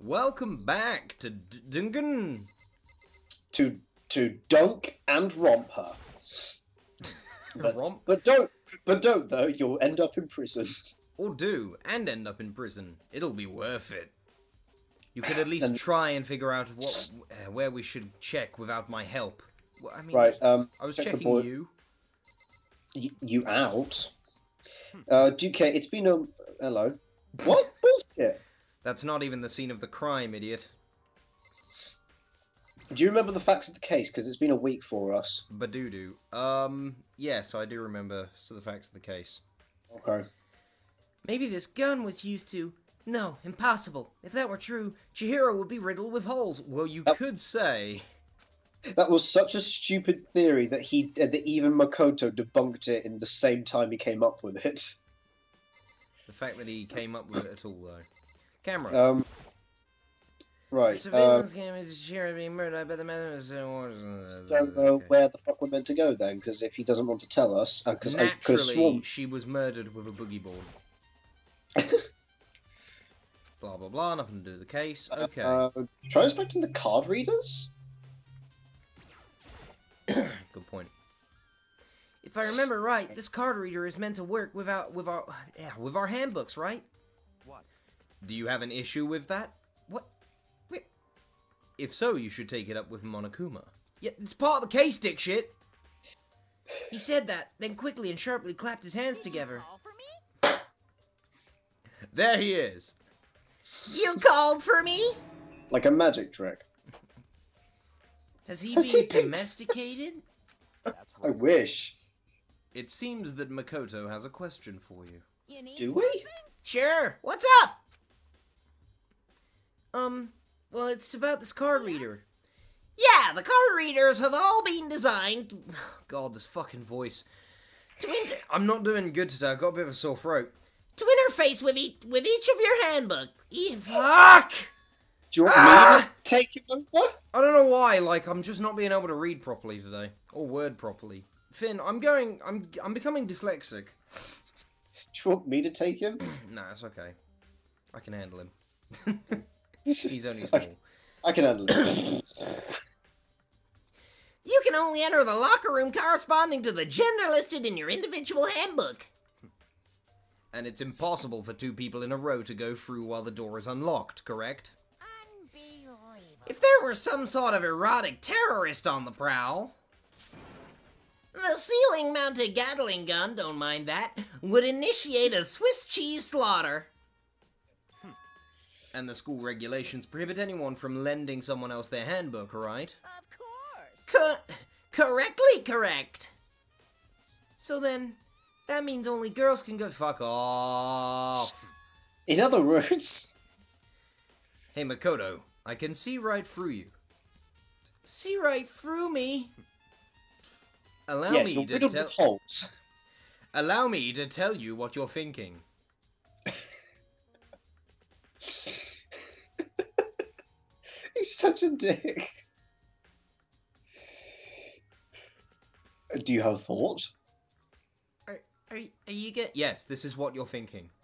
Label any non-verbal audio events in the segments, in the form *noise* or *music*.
Welcome back to D- Duncan. To to dunk and romp her. *laughs* But, Romp but don't but don't though, you'll end up in prison. or do and end up in prison. It'll be worth it. You could at *sighs* least And- try and figure out what uh, where we should check without my help. Well, I mean, Right, um I was check the checking you. y- you out. Uh Duke, it's been a hello. What *laughs* bullshit? That's not even the scene of the crime, idiot. Do you remember the facts of the case? Because it's been a week for us. Badoodoo. Um, yes, I do remember so the facts of the case. Okay. Maybe this gun was used to. No, impossible. If that were true, Chihiro would be riddled with holes. Well, you Yep. could say. That was such a stupid theory that he uh, that even Makoto debunked it in the same time he came up with it. The fact that he came up with it at all, though. Camera. Um. Right. Uh, Surveillance camera is Chihiro being murdered by the man who's don't know where the fuck we're meant to go then, because if he doesn't want to tell us, because I could have Naturally, sworn. she was murdered with a boogie board. *laughs* blah blah blah. Nothing to do with the case. Okay. Uh, try inspecting the card readers. *coughs* Good point. If I remember right, this card reader is meant to work without with our yeah with our handbooks, right? Do you have an issue with that? What? Wait, If so, you should take it up with Monokuma. yeah, it's part of the case, dipshit. He said that, then quickly and sharply clapped his hands together. There he is. You called for me? Like a magic trick. Has he Has been he picked- domesticated? I wish. It seems that Makoto has a question for you. Do we? Sure. What's up? Um, well, it's about this card reader. Yeah, the card readers have all been designed *sighs* God, this fucking voice. to inter- I'm not doing good today. I've got a bit of a sore throat. to interface with each with each of your handbook. E- fuck. Do you want Ah! me to take him over? I don't know why. Like, I'm just not being able to read properly today, or word properly. Finn, I'm going. I'm. I'm becoming dyslexic. Do you want me to take him? *clears throat* nah, it's okay. I can handle him. *laughs* He's only *laughs* small. I can handle it. *coughs* You can only enter the locker room corresponding to the gender listed in your individual handbook. And it's impossible for two people in a row to go through while the door is unlocked, correct? If there were some sort of erotic terrorist on the prowl, the ceiling mounted Gatling gun, don't mind that, would initiate a Swiss cheese slaughter. And the school regulations prohibit anyone from lending someone else their handbook, right? Of course. Co- correctly correct. So then, that means only girls can go. Fuck off. In other words, Hey, Makoto, I can see right through you. See right through me. Allow yes, me you're to riddled tell. with holes. Allow me to tell you what you're thinking. *laughs* He's such a dick. Do you have a thought? Are, are, are you get? Yes, this is what you're thinking. *laughs*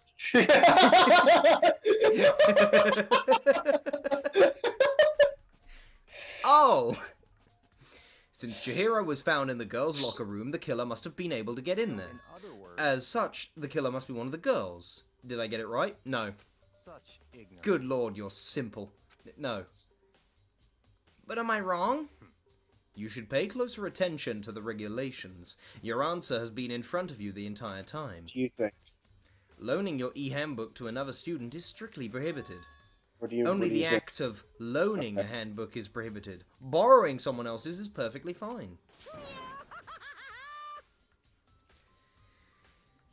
Oh! Since Chihiro was found in the girls' locker room, the killer must have been able to get in there. In other words, As such, the killer must be one of the girls. Did I get it right? No. such ignorance. Good lord, you're simple. No. But am I wrong? You should pay closer attention to the regulations. Your answer has been in front of you the entire time. do you think? Loaning your e-handbook to another student is strictly prohibited. Or do you Only really the think- act of loaning a handbook is prohibited. Borrowing someone else's is perfectly fine.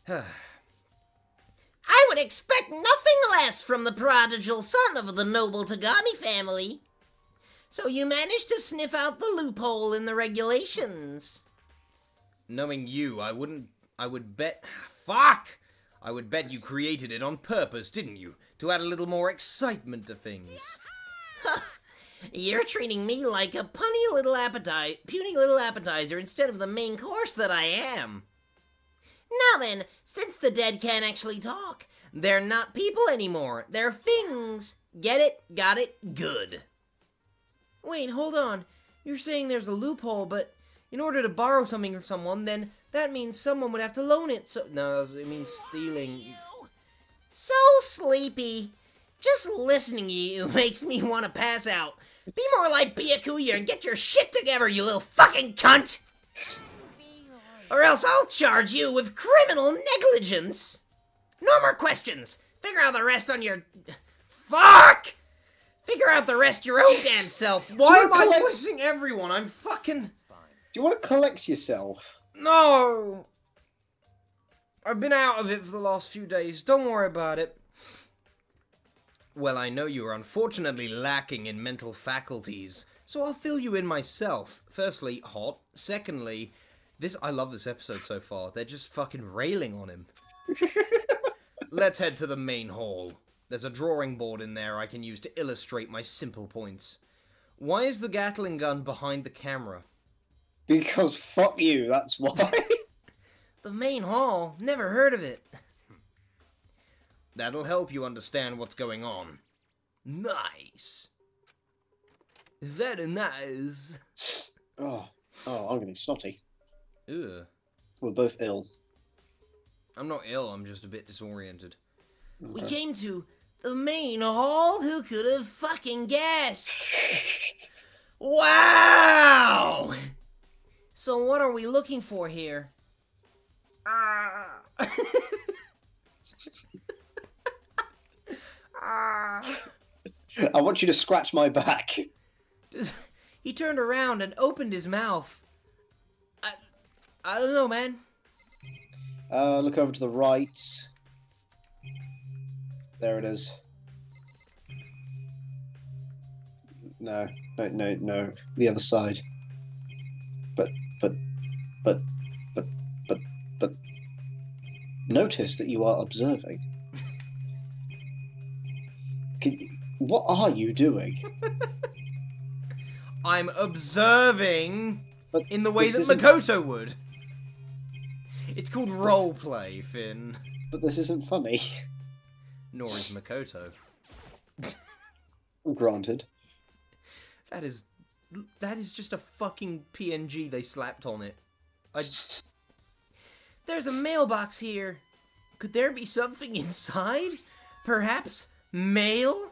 *sighs* I would expect nothing less from the prodigal son of the noble Togami family. So you managed to sniff out the loophole in the regulations. Knowing you, I wouldn't. I would bet. Fuck! I would bet you created it on purpose, didn't you? To add a little more excitement to things. *laughs* You're treating me like a punny little appetite, puny little appetizer instead of the main course that I am. Now then, since the dead can't actually talk, They're not people anymore. They're things. Get it? Got it? Good. Wait, hold on. You're saying there's a loophole, but in order to borrow something from someone, then that means someone would have to loan it. So no, it means stealing. So sleepy. Just listening to you *laughs* makes me want to pass out. Be more like Byakuya and get your shit together, you little fucking cunt! Or else I'll charge you with criminal negligence! No more questions! Figure out the rest on your... Fuck! Figure out the rest your own damn self! Why am I voicing everyone? I'm fucking... Do you want to collect yourself? No! I've been out of it for the last few days. Don't worry about it. Well, I know you are unfortunately lacking in mental faculties, so I'll fill you in myself. Firstly, hot. Secondly, this I love this episode so far. They're just fucking railing on him. *laughs* Let's head to the main hall. There's a drawing board in there I can use to illustrate my simple points. Why is the Gatling gun behind the camera? Because fuck you, that's why. *laughs* The main hall? Never heard of it. That'll help you understand what's going on. Nice. Very nice. *sighs* oh, oh, I'm getting snotty. Ugh. We're both ill. I'm not ill, I'm just a bit disoriented. We came to the main hall? Who could have fucking guessed? *laughs* Wow! So what are we looking for here? I want you to scratch my back. *laughs* he turned around and opened his mouth. I, I don't know, man. Uh, look over to the right. There it is. No, no, no, no. The other side. But, but, but, but, but, but. Notice that you are observing. Can, what are you doing? *laughs* I'm observing But in the way that Makoto would. It's called roleplay, Finn. But this isn't funny. *laughs* Nor is Makoto. Granted. That is that is just a fucking PNG they slapped on it. I There's a mailbox here. Could there be something *laughs* inside? Perhaps mail?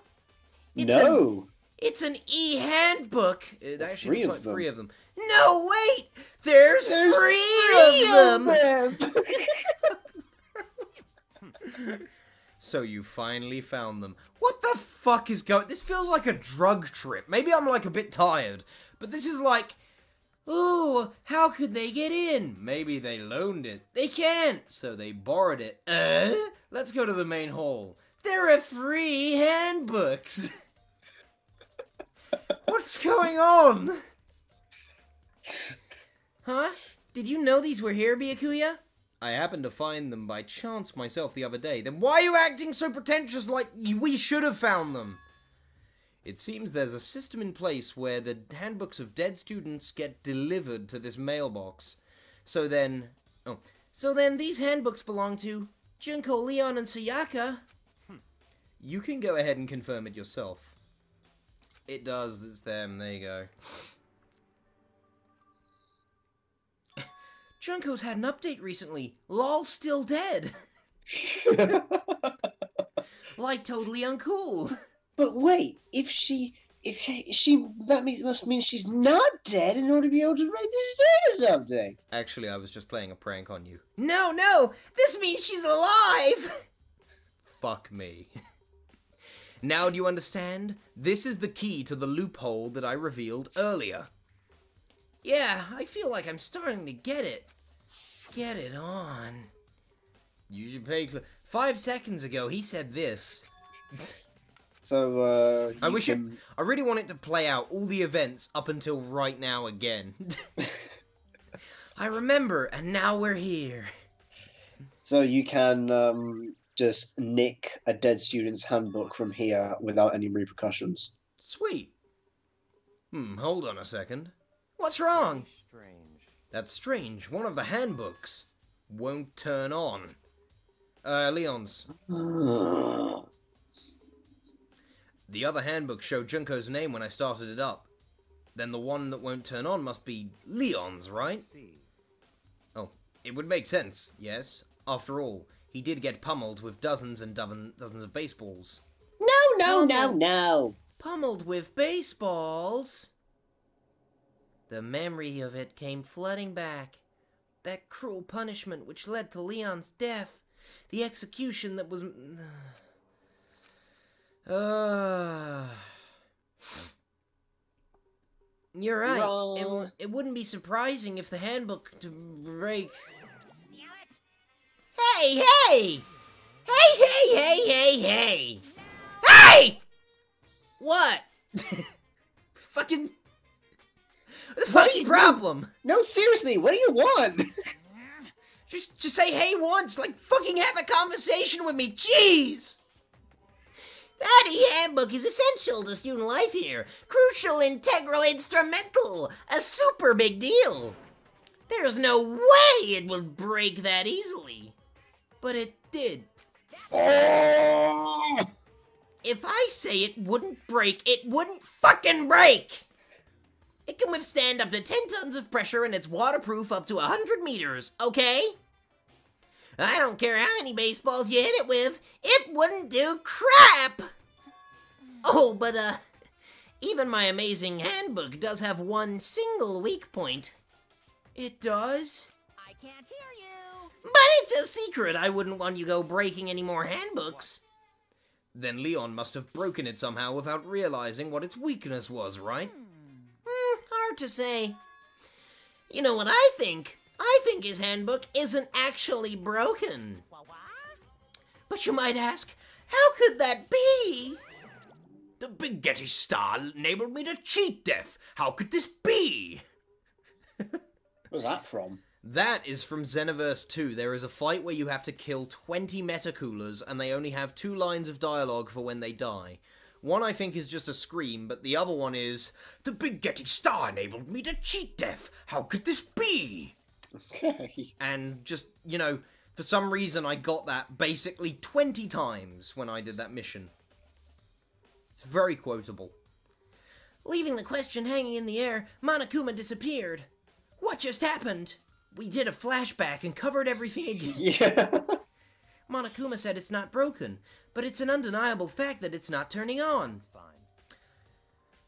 It's an- no. It's an e-handbook. Uh, it actually Three looks of like them. three of them. No, wait! There's, There's three, of them! *laughs* *laughs* So you finally found them. What the fuck is going? This feels like a drug trip. Maybe I'm like a bit tired, but this is like, Oh, how could they get in? maybe they loaned it, They can't. so they borrowed it. Uh, let's go to the main hall. There are free handbooks. *laughs* What's going on? Huh? Did you know these were here, Byakuya? I happened to find them by chance myself the other day. Then why are you acting so pretentious like we should have found them? It seems there's a system in place where the handbooks of dead students get delivered to this mailbox. So then. Oh, So then these handbooks belong to Junko, Leon, and Sayaka. you can go ahead and confirm it yourself. It does, it's them, there you go. Junko's had an update recently. Lol's still dead. *laughs* like totally uncool. But wait, if she, if she, she that means must mean she's not dead in order to be able to write the status update. Actually, I was just playing a prank on you. No, no, this means she's alive. Fuck me. *laughs* now do you understand? This is the key to the loophole that I revealed earlier. Yeah, I feel like I'm starting to get it. Get it on. You you pay cl- five seconds ago he said this. So uh, I you wish it. I really want it to play out all the events up until right now again. *laughs* I remember, and now we're here. So you can um, just nick a dead student's handbook from here without any repercussions. Sweet. Hmm. Hold on a second. What's wrong? That's strange. One of the handbooks won't turn on. Uh, Leon's. *sighs* The other handbook showed Junko's name when I started it up. Then the one that won't turn on must be Leon's, right? Oh, it would make sense, yes. After all, he did get pummeled with dozens and dozen, dozens of baseballs. No, no, no, no. Pummeled with baseballs? The memory of it came flooding back. That cruel punishment which led to Leon's death. The execution that was. Uh, *sighs* You're right. It, w- it wouldn't be surprising if the handbook to break. Hey, hey! Hey, hey, hey, hey, hey! Hey! What? *laughs* fucking. The fuck's your you- problem? No, seriously, what do you want? *laughs* Just, just say hey once, like fucking have a conversation with me. Jeez! Fatty Handbook is essential to student life here. Crucial, integral, instrumental. A super big deal. There's no way it would break that easily. But it did. Oh! If I say it wouldn't break, it wouldn't fucking break! It can withstand up to 10 tons of pressure and it's waterproof up to 100 meters, okay? I don't care how many baseballs you hit it with, it wouldn't do crap! Oh, but, uh, even my amazing handbook does have one single weak point. It does? I can't hear you. But it's a secret. I wouldn't want you go breaking any more handbooks. Then Leon must have broken it somehow without realizing what its weakness was, right? Hmm, hard to say. You know what I think? I think his handbook isn't actually broken. What? what? But you might ask, how could that be? The Big Gete Star enabled me to cheat death. How could this be? *laughs* Where's that from? That is from Xenoverse 2. There is a fight where you have to kill 20 Metacoolers, and they only have two lines of dialogue for when they die. One, I think, is just a scream, but the other one is The Big Gete Star enabled me to cheat death. How could this be? Okay. And just, you know, for some reason I got that basically 20 times when I did that mission. It's very quotable. Leaving the question hanging in the air, Monokuma disappeared. What just happened? We did a flashback and covered everything again. *laughs* Yeah. Monokuma said it's not broken, but it's an undeniable fact that it's not turning on.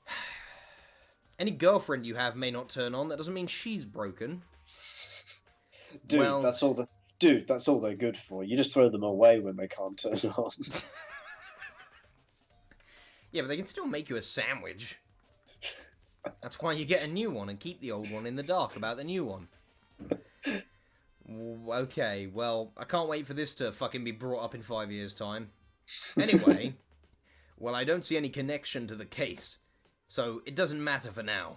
*sighs* Any girlfriend you have may not turn on, that doesn't mean she's broken. *laughs* Dude, Well- that's all the dude, that's all they're good for. You just throw them away when they can't turn *laughs* on. *laughs* Yeah, but they can still make you a sandwich. That's why you get a new one and keep the old one in the dark about the new one. Okay, well, I can't wait for this to fucking be brought up in five years' time. Anyway, *laughs* well, I don't see any connection to the case, so it doesn't matter for now.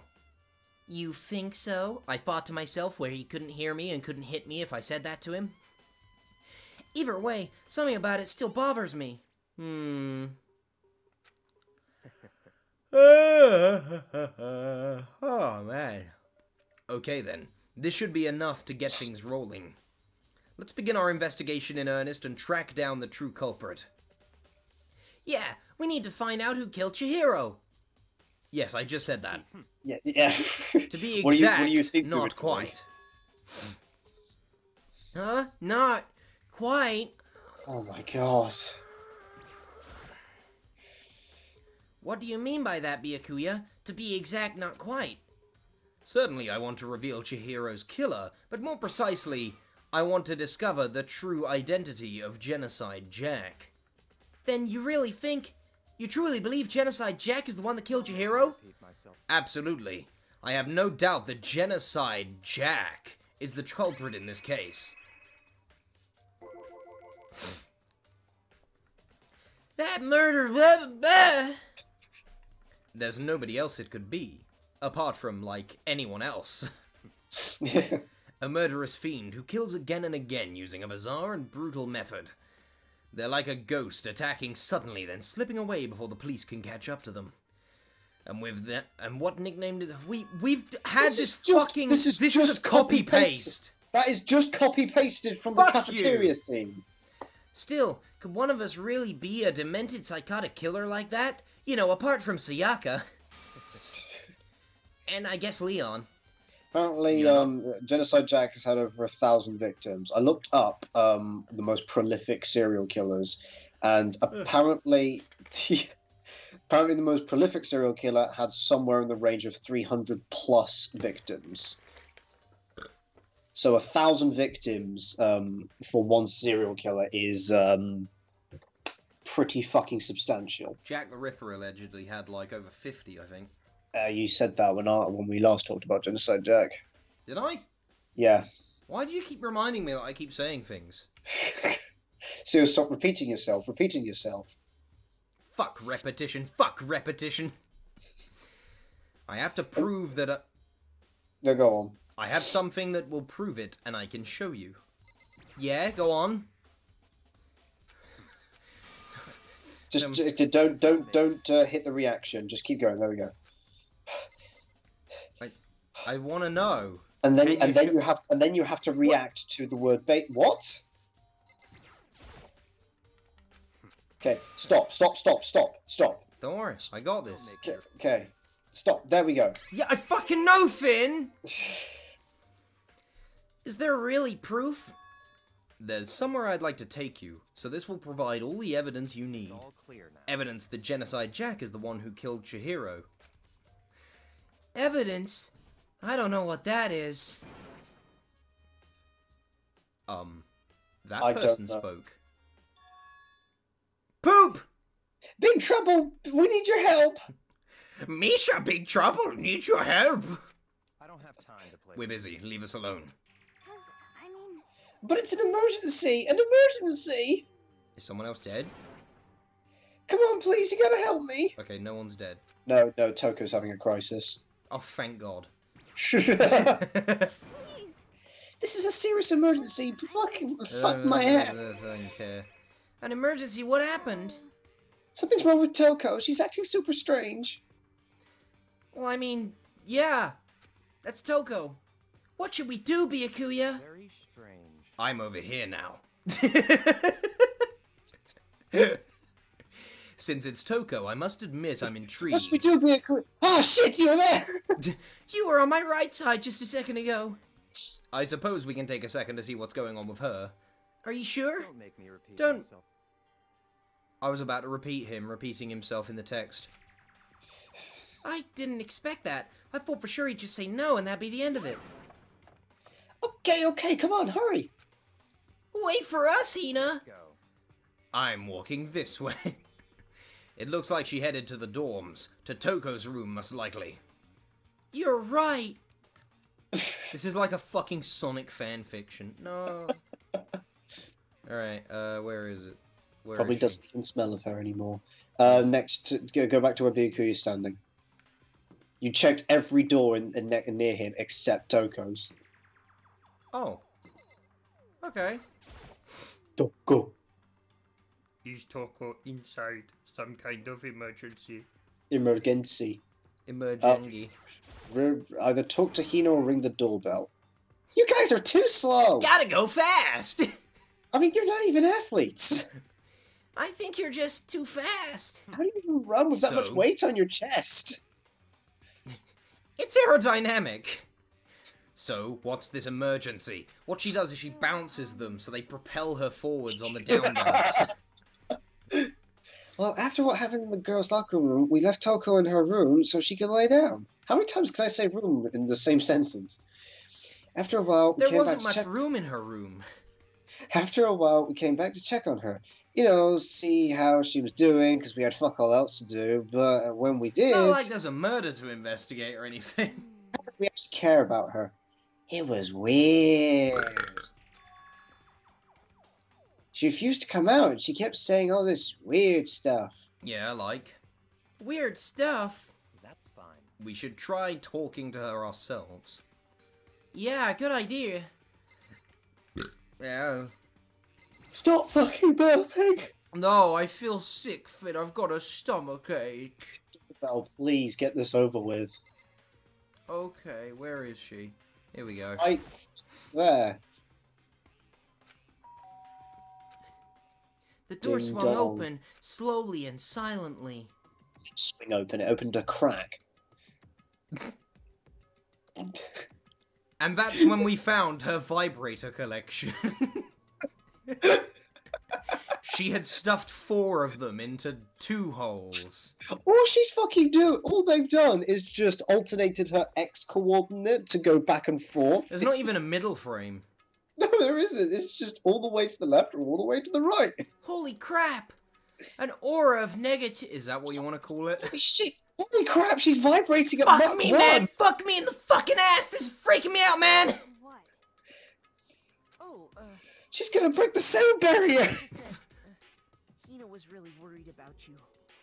You think so? I thought to myself where he couldn't hear me and couldn't hit me if I said that to him. Either way, something about it still bothers me. Hmm. *laughs* oh, man. Okay, then. This should be enough to get things rolling. Let's begin our investigation in earnest and track down the true culprit. Yeah, we need to find out who killed Chihiro. Yes, I just said that. *laughs* yeah, yeah. *laughs* To be What do you- exact, what do you think not quite. Huh? Not quite. Oh my god. What do you mean by that, Byakuya? To be exact, not quite. Certainly, I want to reveal Chihiro's killer, but more precisely, I want to discover the true identity of Genocide Jack. Then you really think. You truly believe Genocide Jack is the one that killed Chihiro? Absolutely. I have no doubt that Genocide Jack is the culprit in this case. That murder. Blah, blah. There's nobody else it could be, apart from, like, anyone else. Yeah. *laughs* *laughs* A murderous fiend who kills again and again using a bizarre and brutal method. They're like a ghost attacking suddenly, then slipping away before the police can catch up to them. And with that, and what nickname did we we've had This this, is just- fucking this is this just is a copy paste. That is just copy pasted from the cafeteria you. scene. Still, could one of us really be a demented psychotic killer like that? You know, apart from Sayaka. *laughs* and I guess Leon. Apparently, Yeah. um, Genocide Jack has had over a thousand victims. I looked up um, the most prolific serial killers, and apparently, *laughs* apparently the most prolific serial killer had somewhere in the range of three hundred plus victims. So a thousand victims um, for one serial killer is um, pretty fucking substantial. Jack the Ripper allegedly had like over 50, I think. Uh, you said that when I, when we last talked about Genocide Jack. Did I? Yeah. Why do you keep reminding me that I keep saying things? *laughs* so stop repeating yourself. Repeating yourself. Fuck repetition. Fuck repetition. I have to prove that uh, No, go on. I have something that will prove it, and I can show you. Yeah, go on. Just Um, don't don't don't uh, hit the reaction. Just keep going. There we go. I want to know. And then Can you and then sho- you have and then you have to react to the word bait. What? Okay. Stop. Stop. Stop. Stop. Stop. Don't worry, I got this. Okay. Okay. Stop. There we go. Yeah, I fucking know, Finn! *sighs* Is there really proof? There's somewhere I'd like to take you, so this will provide all the evidence you need. all clear now. Evidence that Genocide Jack is the one who killed Chihiro. Evidence? I don't know what that is. Um, that I person spoke. Poop! Big trouble. We need your help. Misha, big trouble, need your help! I don't have time to play. We're busy, leave us alone. I mean, But it's an emergency. An emergency. Is someone else dead? Come on, please. You gotta help me. Okay, no one's dead. No, no. Toko's having a crisis. Oh, thank God. *laughs* this is a serious emergency. Fucking fuck my Uh, head. don't care. An emergency? What happened? Something's wrong with Toko. She's acting super strange. Well, I mean, yeah. That's Toko. What should we do, Byakuya? Very strange. I'm over here now. *laughs* *laughs* Since it's Toko, I must admit I'm intrigued. What should we do, be a cl- Ah, shit, you were there! *laughs* You were on my right side just a second ago. I suppose we can take a second to see what's going on with her. Are you sure? Don't make me repeat Don't- myself. I was about to repeat him repeating himself in the text. I didn't expect that. I thought for sure he'd just say no and that'd be the end of it. Okay, okay, come on, hurry. Wait for us, Hina! Go. I'm walking this *laughs* way. It looks like she headed to the dorms. To Toko's room, most likely. You're right. This is like a fucking Sonic fan fiction. No. *laughs* Alright, uh, where is it? Where Probably is doesn't even smell of her anymore. Uh, next, to, go, go back to where Byakuya is standing. You checked every door in, in, ne- near him except Toko's. Oh. Okay. Toko. Is Toko inside some kind of emergency? Emergency. Emergency. Uh, R- either talk to Hina or ring the doorbell. You guys are too slow! Gotta go fast! *laughs* I mean, you're not even athletes! I think you're just too fast. How do you even run with that much weight on your chest? *laughs* It's aerodynamic. So, what's this emergency? What she does is she bounces them so they propel her forwards on the *laughs* down bumps. Well, after what happened in the girls' locker room, we left Toko in her room so she could lay down. How many times can I say room in the same sentence? After a while, we There came wasn't back to much check. room in her room. After a while, we came back to check on her. You know, see how she was doing because we had fuck all else to do. But when we did, Not like there's a murder to investigate or anything. *laughs* we actually care about her. It was weird. She refused to come out, she kept saying all this weird stuff. Yeah, like. Weird stuff. That's fine. We should try talking to her ourselves. Yeah, good idea. Yeah. Stop fucking burping! No, I feel sick, Finn. I've got a stomach ache. Bell, please get this over with. Okay, where is she? Here we go. Right there. The door Ding swung dong. open, slowly and silently. Swing open. It opened a crack. And that's when we found her vibrator collection. *laughs* she had stuffed four of them into two holes. all she's fucking do, all they've done is just alternated her x coordinate to go back and forth. There's not even a middle frame. *laughs* No, there isn't. It's just all the way to the left or all the way to the right. Holy crap! An aura of negative. Is that what you want to call it? Holy shit! Holy crap! She's vibrating at Fuck me, one. man! Fuck me in the fucking ass! This is freaking me out, man! What? Oh, uh, She's gonna break the sound barrier. just that uh, Hina was really worried about you.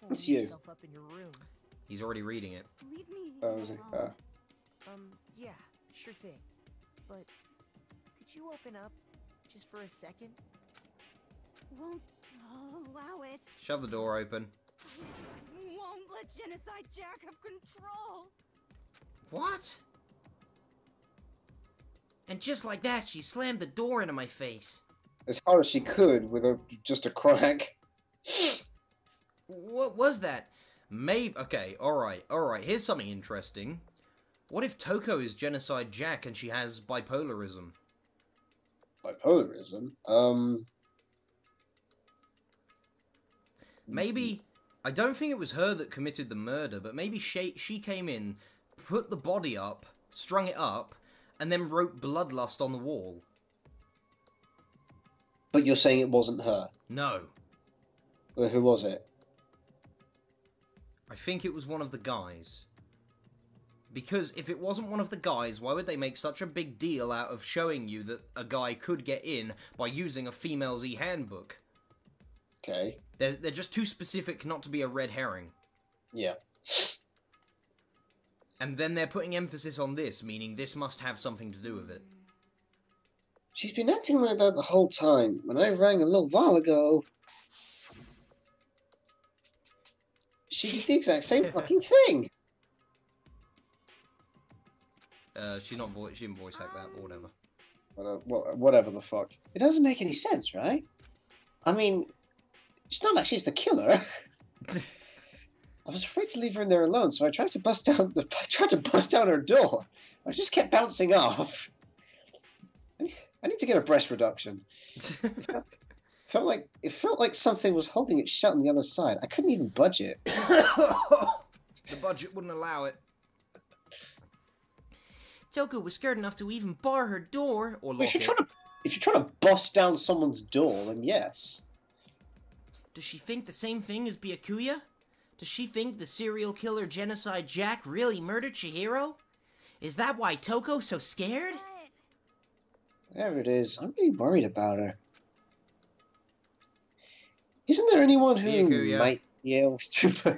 It's you. up in your room. He's already reading it. Leave me Oh, is it? alone. Uh, Um, yeah, sure thing. But could you open up just for a second? Won't allow it. Shove the door open. Won't let Genocide Jack have control. What? And just like that, she slammed the door into my face. as hard as she could with a just a crack. What was that? Maybe. Okay, alright, alright. Here's something interesting. What if Toko is Genocide Jack and she has bipolarism? Bipolarism. Um. Maybe. I don't think it was her that committed the murder, but maybe she, she came in, put the body up, strung it up, and then wrote Bloodlust on the wall. But you're saying it wasn't her. No. Well, who was it? I think it was one of the guys. Because if it wasn't one of the guys, why would they make such a big deal out of showing you that a guy could get in by using a female's e-handbook? Okay. They're, they're just too specific not to be a red herring. Yeah. And then they're putting emphasis on this, meaning this must have something to do with it. She's been acting like that the whole time. When I rang a little while ago, she did the exact same *laughs* fucking thing. Uh, she's not voice, she didn't voice act that, but whatever. Uh, wha- whatever the fuck. It doesn't make any sense, right? I mean, it's not like she's the killer. *laughs* I was afraid to leave her in there alone, so I tried to bust down the *laughs* I tried to bust down her door. I just kept bouncing off. I need to get a breast reduction. *laughs* Felt like it felt like something was holding it shut on the other side. I couldn't even budge it. *coughs* the budget wouldn't allow it. Toko was scared enough to even bar her door or lock If you're it. trying to if you're trying to bust down someone's door, then yes. Does she think the same thing as Byakuya? Does she think the serial killer genocide Jack really murdered Chihiro? Is that why Toko's so scared? But Whatever it is, I'm really worried about her. Isn't there anyone who Byakuya. might be able to?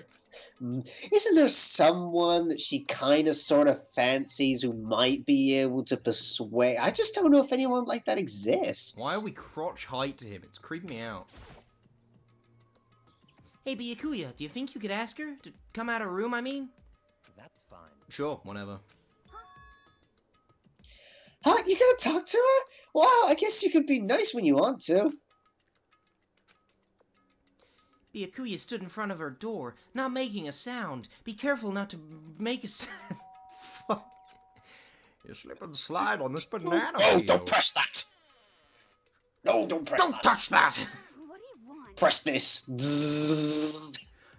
Isn't there someone that she kind of sort of fancies who might be able to persuade? I just don't know if anyone like that exists. Why are we crotch height to him? It's creeping me out. Hey Byakuya, do you think you could ask her to come out of her room, I mean? That's fine. Sure, whatever. Huh? You gonna talk to her? Wow, I guess you could be nice when you want to. Byakuya stood in front of her door, not making a sound. Be careful not to make a sound. *laughs* Fuck. You slip and slide on this banana Oh, peel. don't press that. No, don't press that. Don't touch that! what do you want? Press this.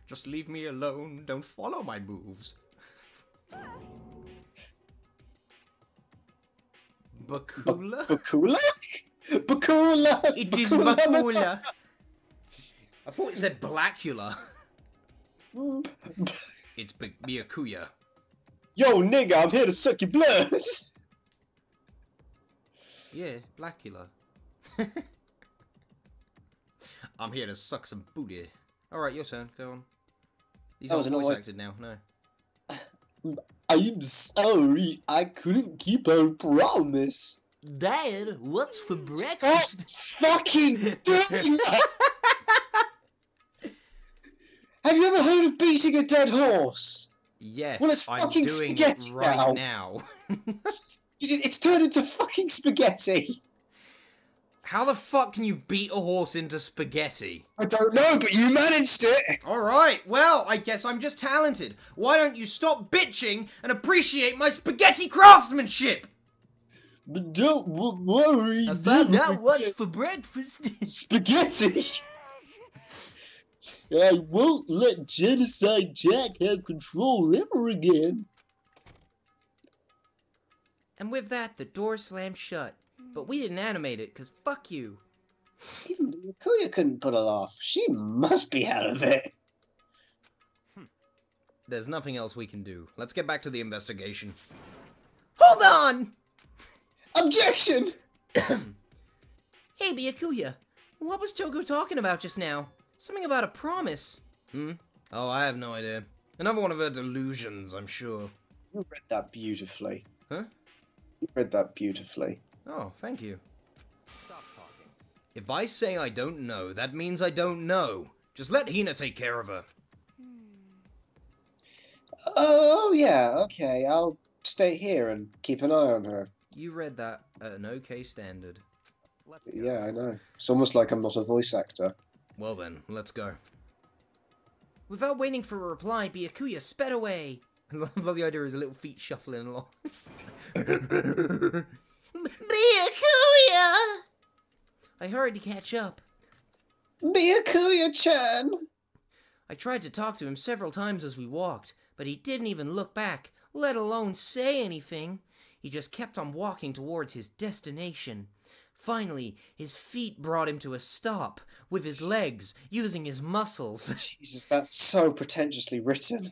Just leave me alone. Don't follow my moves. Bakula? Bakula? Bakula! It is Bakula Bakula. I thought it said Blackula. Hmm. It's B- Byakuya. Yo, nigga, I'm here to suck your blood. *laughs* Yeah, Blackula. *laughs* I'm here to suck some booty. Alright, your turn. Go on. These That aren't voice always- acted now, no. *laughs* I'm sorry, I couldn't keep our promise. Dad, what's for Stop fucking doing that! Have you ever heard of beating a dead horse? Yes, Well, it's I'm doing spaghetti it right now. now. *laughs* It's turned into fucking spaghetti. How the fuck can you beat a horse into spaghetti? I don't know, but you managed it. Alright, well, I guess I'm just talented. Why don't you stop bitching and appreciate my spaghetti craftsmanship? But don't w- worry. I found out what's for breakfast. *laughs* spaghetti. I won't let Genocide Jack have control ever again. and with that, the door slammed shut. But we didn't animate it, because fuck you. Even Kuya couldn't put it off. She must be out of it. Hmm. There's nothing else we can do. Let's get back to the investigation. Hold on! Objection! *coughs* Hey, Byakuya, what was Toko talking about just now? Something about a promise. Hmm? Oh, I have no idea. Another one of her delusions, I'm sure. You read that beautifully. Huh? You read that beautifully. Oh, thank you. Stop talking. If I say I don't know, that means I don't know. Just let Hina take care of her. Oh, yeah, okay. I'll stay here and keep an eye on her. You read that at an okay standard. Let's. Yeah, I know. It's almost like I'm not a voice actor. Well then, let's go. Without waiting for a reply, Byakuya sped away. *laughs* I love the idea of his little feet shuffling along. *laughs* Byakuya! I hurried to catch up. Byakuya-chan! I tried to talk to him several times as we walked, but he didn't even look back, let alone say anything. He just kept on walking towards his destination. Finally, his feet brought him to a stop, with his legs, using his muscles. *laughs* Jesus, that's so pretentiously written.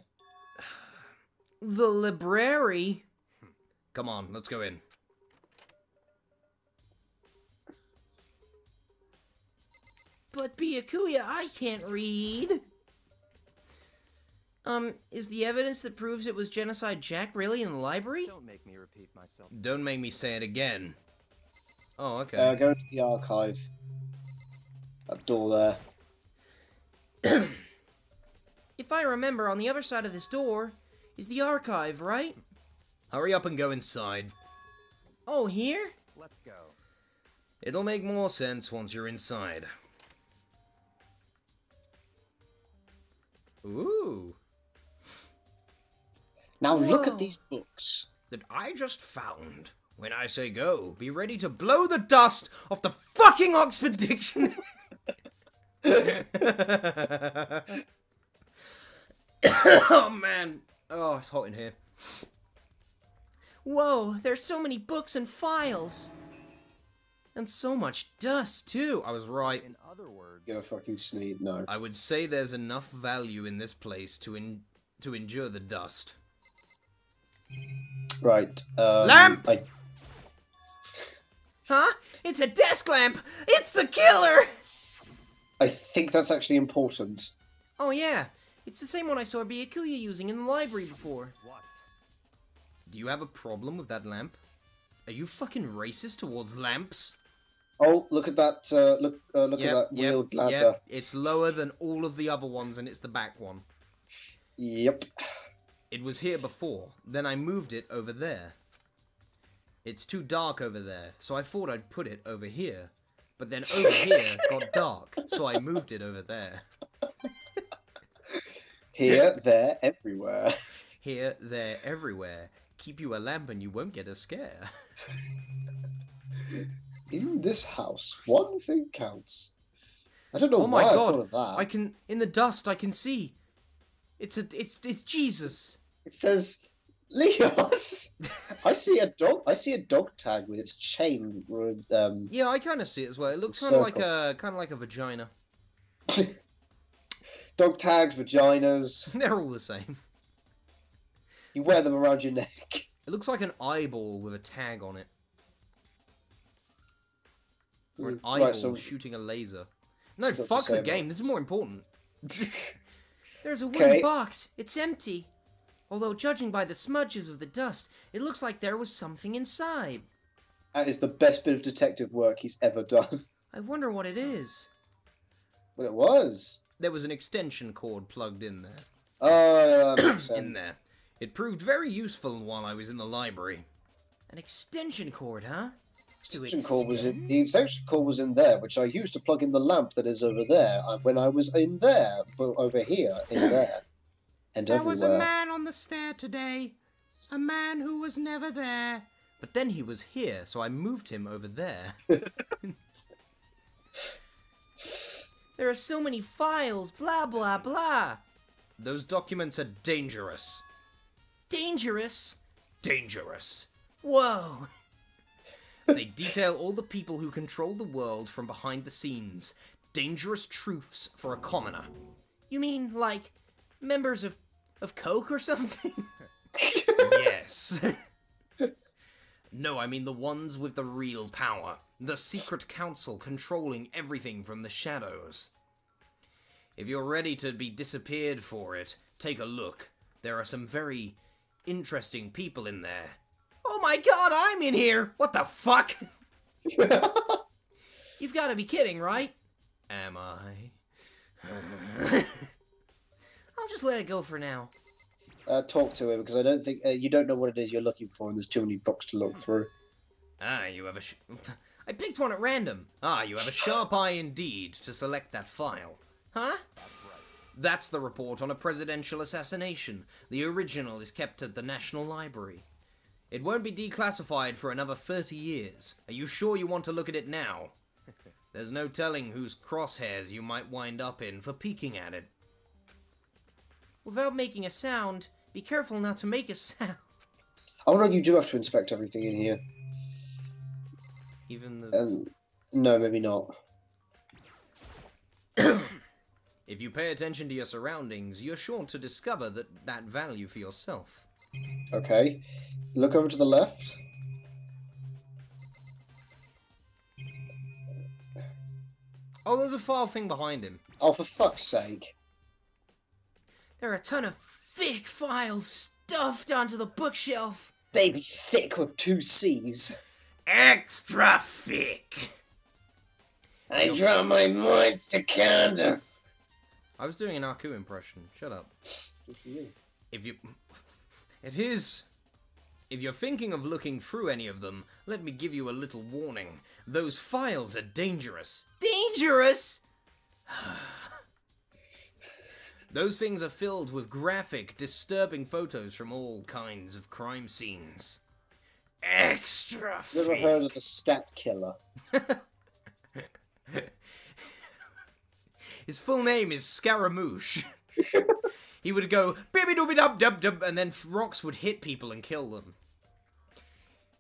The library? Come on, let's go in. But Byakuya, I can't read. Um, is the evidence that proves it was Genocide Jack really in the library? Don't make me repeat myself. Don't make me say it again. Oh, okay. Uh, go to the archive. That door there. *clears throat* if I remember, on the other side of this door is the archive, right? Hurry up and go inside. Oh, here? Let's go. It'll make more sense once you're inside. Ooh, Now look at these books. that I just found. When I say go, be ready to blow the dust off the fucking Oxford Dictionary. *laughs* oh man. Oh, it's hot in here. Whoa, there's so many books and files. And so much dust, too. I was right. In other words, You're a fucking sneeze. No. I would say there's enough value in this place to en- to endure the dust. Right. Um, Lamp! I, Huh? It's a desk lamp! It's the killer! I think that's actually important. Oh yeah, it's the same one I saw Byakuya using in the library before. what? Do you have a problem with that lamp? Are you fucking racist towards lamps? Oh, look at that! Uh, look! Uh, look Yep, at that yep, wheeled ladder. yep. It's lower than all of the other ones and it's the back one. Yep. It was here before, then I moved it over there. It's too dark over there, so I thought I'd put it over here. But then over here got *laughs* dark, so I moved it over there. *laughs* Here, there, everywhere. *laughs* Here, there, everywhere. Keep you a lamp and you won't get a scare. In this house, one thing counts. I don't know Oh my why I God, thought of that. I can in the dust I can see. It's a it's it's Jesus. It says Leos. *laughs* I see a dog. I see a dog tag with its chain. Um, Yeah, I kind of see it as well. It looks kind of like a kind of like a vagina. *laughs* dog tags, vaginas. *laughs* They're all the same. You wear them around your neck. It looks like an eyeball with a tag on it, or an Mm, eyeball Right, so shooting a laser. No, What's that to fuck the game. This is more important. There's a wooden Okay. box. It's empty. Although, judging by the smudges of the dust, it looks like there was something inside. that is the best bit of detective work he's ever done. *laughs* I wonder what it is. But it was. There was an extension cord plugged in there. Oh, that makes *coughs* in there. It proved very useful while I was in the library. An extension cord, huh? extension cord was in the extension cord was in there, which I used to plug in the lamp that is over there uh, when I was in there, but over here, in there, and There everywhere. was a man on the stair today. A man who was never there. But then he was here, so I moved him over there. *laughs* There are so many files, blah blah blah. Those documents are dangerous. Dangerous. Dangerous. Whoa. *laughs* They detail all the people who control the world from behind the scenes. Dangerous truths for a commoner. You mean like members of of Coke or something? *laughs* Yes. *laughs* no, I mean the ones with the real power. The secret council controlling everything from the shadows. If you're ready to be disappeared for it, take a look. There are some very interesting people in there. oh my god, I'm in here. What the fuck? *laughs* You've got to be kidding, right? Am I? I'll just let it go for now. uh, talk to him because I don't think uh, you don't know what it is you're looking for, and there's too many books to look through. Ah, you have a. Sh- *laughs* I picked one at random. Ah, you have a sharp eye indeed to select that file. Huh? That's, right. That's the report on a presidential assassination. The original is kept at the National Library. It won't be declassified for another 30 years. Are you sure you want to look at it now? *laughs* There's no telling whose crosshairs you might wind up in for peeking at it. Without making a sound, be careful not to make a sound. Oh no, you do have to inspect everything in here. Even the. Um, no, maybe not. *coughs* If you pay attention to your surroundings, you're sure to discover that that value for yourself. Okay, look over to the left. Oh, there's a file thing behind him. Oh, for fuck's sake! There are a ton of thick files stuffed onto the bookshelf. They be thick with two C's. Extra thick. I draw my monster candle. I was doing an Aku impression. Shut up. If you. It is. If you're thinking of looking through any of them, let me give you a little warning. Those files are dangerous. Dangerous. *sighs* *sighs* *sighs* Those things are filled with graphic, disturbing photos from all kinds of crime scenes. Extra Never thick. heard of the scat killer. *laughs* His full name is Scaramouche. *laughs* he would go bibby dooby dub dub dub, and then rocks would hit people and kill them.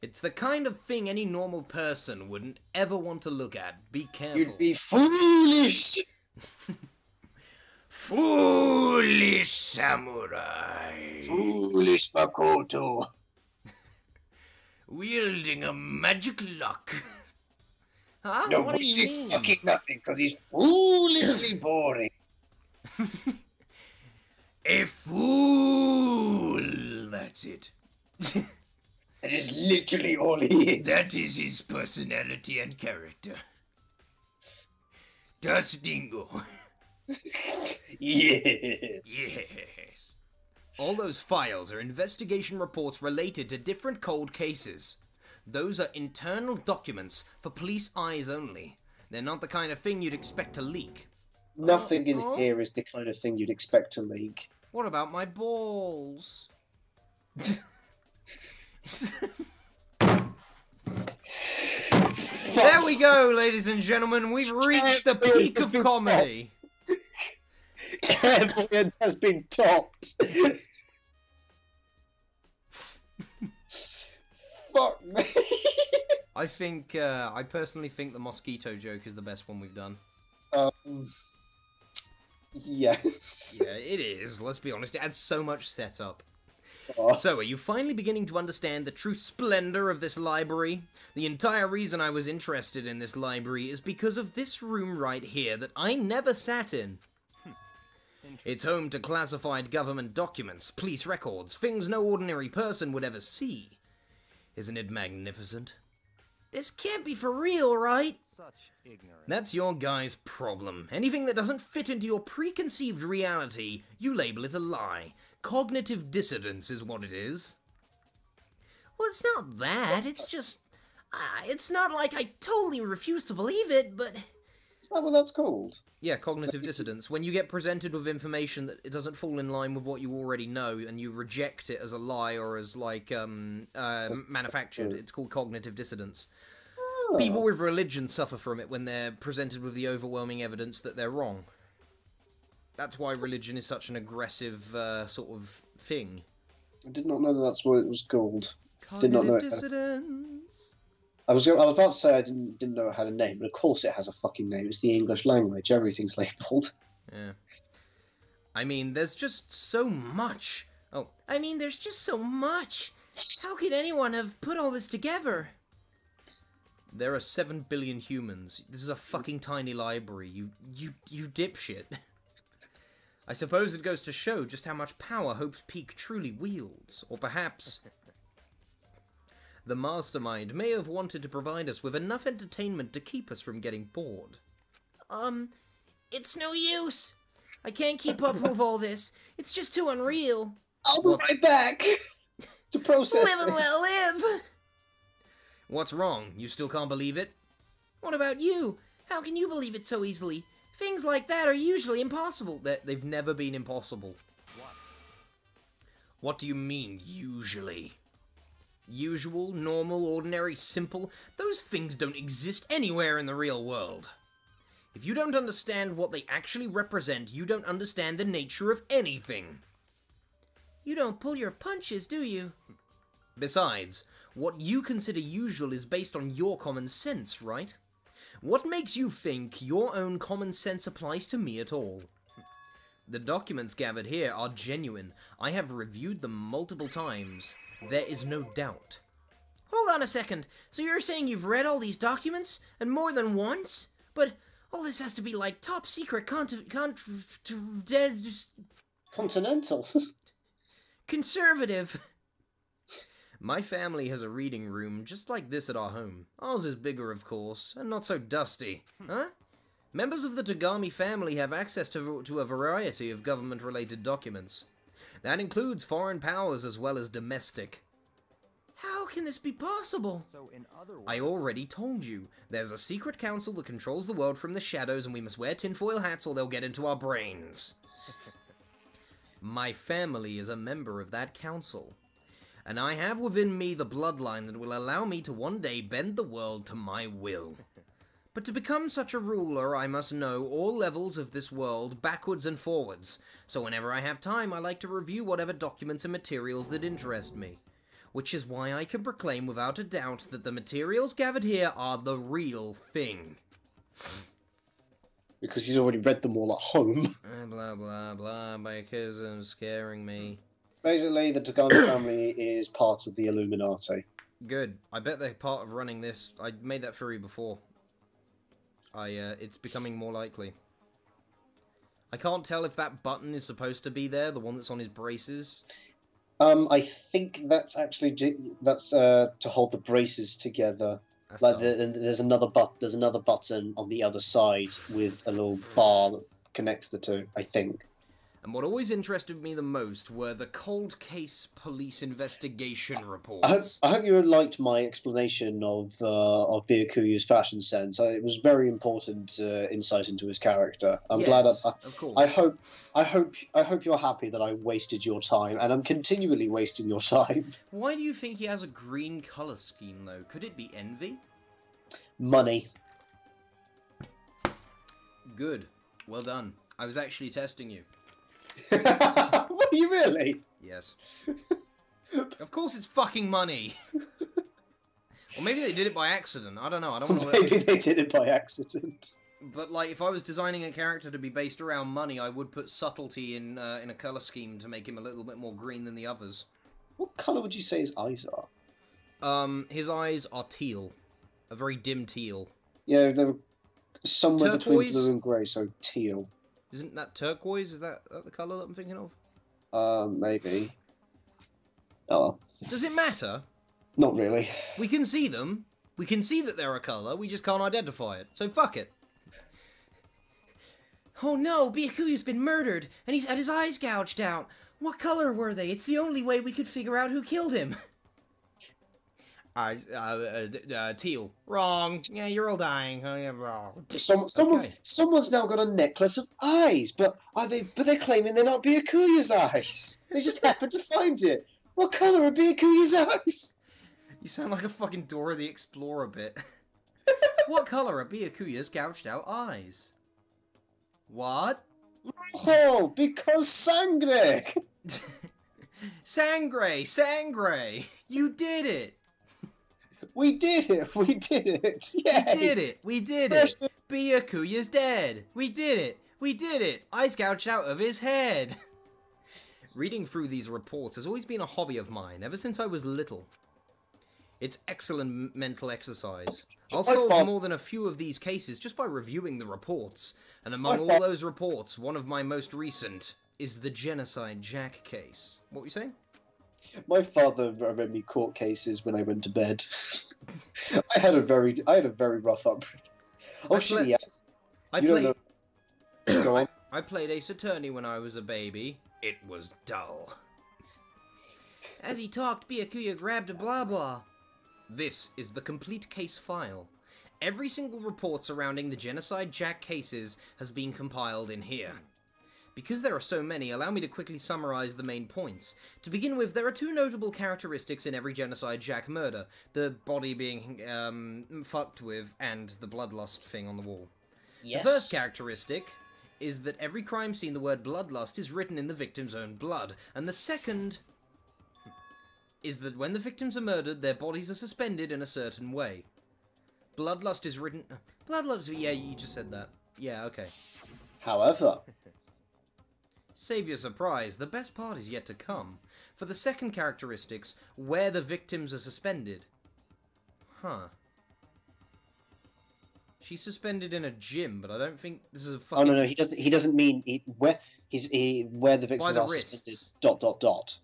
It's the kind of thing any normal person wouldn't ever want to look at. Be careful. You'd be foolish. *laughs* foolish samurai Foolish Makoto. *laughs* wielding a magic lock. *laughs* Huh? No, what do he you mean? fucking nothing because he's foolishly *laughs* boring. A fool. That's it. That is literally all he is. That is his personality and character. Das Dingo. *laughs* yes. Yes. All those files are investigation reports related to different cold cases. Those are internal documents for police eyes only. They're not the kind of thing you'd expect to leak. Nothing in Oh. here is the kind of thing you'd expect to leak. What about my balls? *laughs* there we go, ladies and gentlemen. We've reached the peak of comedy. Clairvoyance has been topped. Fuck me. I think, uh, I personally think the mosquito joke is the best one we've done. um, yes. Yeah, it is. Let's be honest. It adds so much setup. So, are you finally beginning to understand the true splendor of this library? The entire reason I was interested in this library is because of this room right here that I never sat in. It's home to classified government documents, police records, things no ordinary person would ever see. Isn't it magnificent? This can't be for real, right? That's your guy's problem. Anything that doesn't fit into your preconceived reality, you label it a lie. Cognitive dissonance is what it is. Well, it's not that. It's just Uh, it's not like I totally refuse to believe it, but Is that what that's called? Yeah, cognitive dissonance. When you get presented with information that it doesn't fall in line with what you already know, and you reject it as a lie or as like um, uh, manufactured, it's called cognitive dissonance. People with religion suffer from it when they're presented with the overwhelming evidence that they're wrong. That's why religion is such an aggressive uh, sort of thing. I did not know that that's what it was called. Did not know Cognitive it. dissonance. I was I was about to say I didn't didn't know it had a name, but of course it has a fucking name. It's the English language. Everything's *laughs* labelled. Yeah. I mean, there's just so much. Oh, I mean, there's just so much. How could anyone have put all this together? There are seven billion humans. This is a fucking tiny library. You, you, you dipshit. *laughs* I suppose it goes to show just how much power Hope's Peak truly wields, or perhaps *laughs* the mastermind may have wanted to provide us with enough entertainment to keep us from getting bored. Um, it's no use. I can't keep up with all this. It's just too unreal. I'll be right back *laughs* to process Live and let live. What's wrong? You still can't believe it? What about you? How can you believe it so easily? Things like that are usually impossible. They- They've never been impossible. What? What do you mean, usually? Usual, normal, ordinary, simple? Those things don't exist anywhere in the real world. If you don't understand what they actually represent, you don't understand the nature of anything. You don't pull your punches, do you? Besides, what you consider usual is based on your common sense, right? What makes you think your own common sense applies to me at all? The documents gathered here are genuine. I have reviewed them multiple times. There is no doubt. Hold on a second. So you're saying you've read all these documents and more than once? But all this has to be like top secret cont- con- just Continental. *laughs* conservative. My family has a reading room just like this at our home. Ours is bigger, of course, and not so dusty. Huh? Members of the Togami family have access to, to a variety of government related documents. That includes foreign powers as well as domestic. How can this be possible? So, in other words, I already told you. There's a secret council that controls the world from the shadows, and we must wear tinfoil hats or they'll get into our brains. *laughs* My family is a member of that council. And I have within me the bloodline that will allow me to one day bend the world to my will. *laughs* But to become such a ruler, I must know all levels of this world backwards and forwards. So whenever I have time, I like to review whatever documents and materials that interest me. Which is why I can proclaim without a doubt that the materials gathered here are the real thing. because he's already read them all at home. Uh, *laughs* blah blah blah, because I'm scaring me. Basically, the Togami *coughs* family is part of the Illuminati. Good. I bet they're part of running this. I made that theory before. I, uh, it's becoming more likely. I can't tell if that button is supposed to be there, the one that's on his braces. Um, I think that's actually that's uh, to hold the braces together. That's Like the, there's another but there's another button on the other side with a little bar that connects the two. I think. And what always interested me the most were the cold case police investigation I hope, reports. I hope you liked my explanation of uh, of Byakuya's fashion sense. Uh, it was very important uh, insight into his character. I'm glad. I, Yes, of course. I hope I hope I hope you're happy that I wasted your time, and I'm continually wasting your time. *laughs* Why do you think he has a green color scheme, though? Could it be envy? Money. Good. Well done. I was actually testing you. *laughs* what are you really? Yes. of course it's fucking money. or maybe they did it by accident. I don't know. I don't want to. *laughs* Maybe they did it by accident. But like, if I was designing a character to be based around money, I would put subtlety in uh, in a color scheme to make him a little bit more green than the others. What colour would you say his eyes are? Um, his eyes are teal, a very dim teal. Yeah, they're somewhere between blue and grey, so teal. Isn't that turquoise? Is that, that the color that I'm thinking of? Um, maybe. Oh, well, Does it matter? not really. We can see them. We can see that they're a color. We just can't identify it. So fuck it. Oh no, Byakuya's been murdered, and he's had his eyes gouged out. What color were they? It's the only way we could figure out who killed him. *laughs* Uh, uh, uh, uh, teal. Wrong. Yeah, you're all dying. Oh, yeah, wrong. Some, someone's, Okay. someone's now got a necklace of eyes, but are they? But they're claiming they're not Byakuya's eyes. They just happened to find it. What color are Byakuya's eyes? You sound like a fucking Dora the Explorer bit. *laughs* what color are Byakuya's gouged out eyes? What? Oh, because sangre. *laughs* Sangre! Sangre! You did it! We *laughs* did it. We did it. We did it! We did it! Byakuya's dead! We did it! We did it! Eyes gouged out of his head! *laughs* Reading through these reports has always been a hobby of mine, ever since I was little. It's excellent mental exercise. I'll solve more than a few of these cases just by reviewing the reports. And among all those reports, one of my most recent is the Genocide Jack case. What were you saying? My father read me court cases when I went to bed. I had a very, I had a very rough upbringing. Oh, Actually, shit, yes. I You played. On. I played Ace Attorney when I was a baby. It was dull. As he talked, Byakuya grabbed a blah blah. This is the complete case file. Every single report surrounding the Genocide Jack cases has been compiled in here. Because there are so many, allow me to quickly summarize the main points. To begin with, there are two notable characteristics in every Genocide Jack murder the body being um, fucked with and the bloodlust thing on the wall. Yes. The first characteristic is that every crime scene the word bloodlust is written in the victim's own blood, and the second is that when the victims are murdered, their bodies are suspended in a certain way. Bloodlust is written. Bloodlust. Yeah, you just said that. Yeah, okay. However, Save your surprise, the best part is yet to come. For the second characteristics, where the victims are suspended. Huh. She's suspended in a gym, but I don't think this is a oh no, no, he doesn't. He doesn't mean he, where he's he, where the victims the are wrists. suspended. Dot dot dot.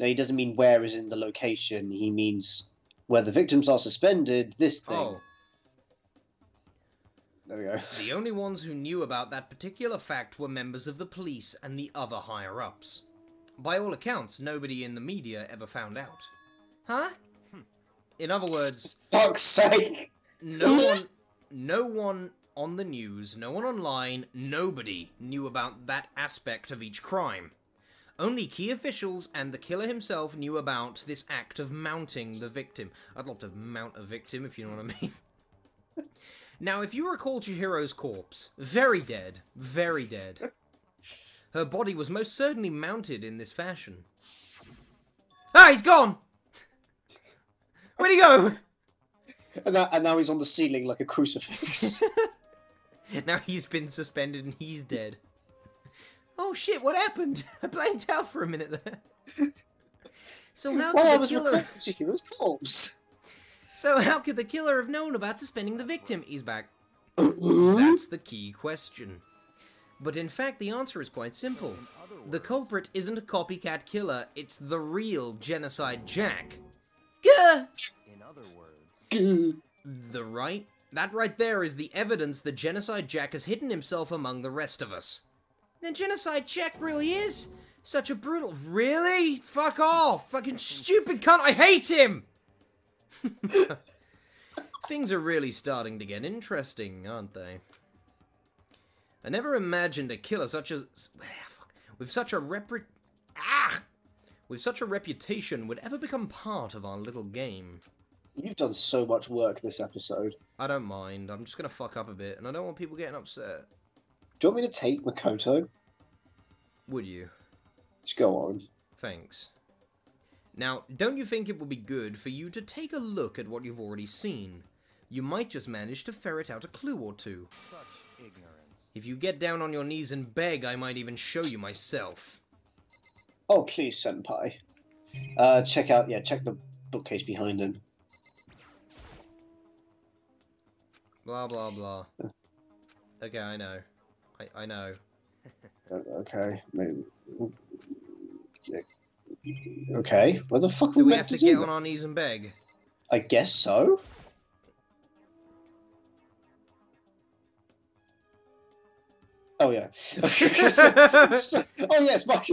No, he doesn't mean where is in the location. He means where the victims are suspended. This thing. Oh, There we go. the only ones who knew about that particular fact were members of the police and the other higher ups. By all accounts, nobody in the media ever found out. Huh? In other words, Fuck's sake! no one no one on the news, no one online, nobody knew about that aspect of each crime. Only key officials and the killer himself knew about this act of mounting the victim. I'd love to mount a victim, if you know what I mean. *laughs* now, if you recall Chihiro's corpse, very dead, very dead. *laughs* Her body was most certainly mounted in this fashion. Ah, he's gone! *laughs* Where'd he go? And, that, and now he's on the ceiling like a crucifix. *laughs* now he's been suspended and he's dead. Oh shit, what happened? I blanked out for a minute there. So how While I could the was killer recording Chihiro's corpse. So how could the killer have known about suspending the victim? He's back. Mm-hmm. That's the key question. But in fact the answer is quite simple. The culprit isn't a copycat killer, it's the real genocide Jack. Gah! In other words, The right? That right there is the evidence that Genocide Jack has hidden himself among the rest of us. Then Genocide Jack really is such a brutal. Really? Fuck off! Fucking stupid cunt! I hate him! *laughs* Things are really starting to get interesting, aren't they? I never imagined a killer such as. *sighs* with such a repre. Ah! With such a reputation would ever become part of our little game. You've done so much work this episode. I don't mind. I'm just gonna fuck up a bit, and I don't want people getting upset. Do you want me to take Makoto? Would you? Just go on. Thanks. Now, don't you think it would be good for you to take a look at what you've already seen? You might just manage to ferret out a clue or two. such ignorance. If you get down on your knees and beg, I might even show you myself. Oh, please, Senpai. Uh, check out, yeah, check the bookcase behind him. Blah blah blah. Okay, I know. I, I know. *laughs* Uh, Okay, maybe. Okay, where the fuck Do we we have to to get on our knees and beg? I guess so. Oh yeah. So- *laughs* so- oh yes, Mark.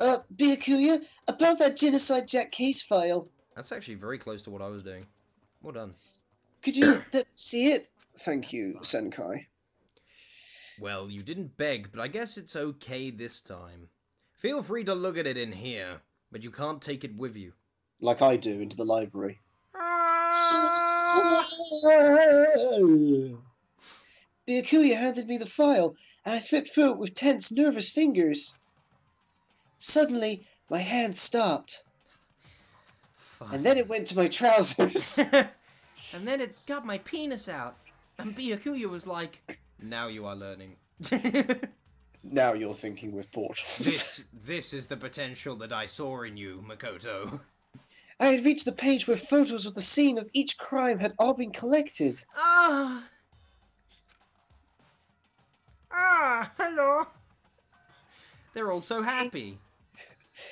Uh, Byakuya, about that genocide Jack case file. That's actually very close to what I was doing. Well done. Could you *coughs* see it? Thank you, Senkai. Well, you didn't beg, but I guess it's okay this time. Feel free to look at it in here, but you can't take it with you. Like I do into the library. *laughs* Byakuya handed me the file, and I flipped through it with tense, nervous fingers. Suddenly, my hand stopped, and then it went to my trousers. *laughs* and then it got my penis out, and Byakuya was like, "Now you are learning." *laughs* now you're thinking with portals. this, *laughs* this is the potential that I saw in you, Makoto. I had reached the page where photos of the scene of each crime had all been collected. Ah. Ah, hello. They're all so happy.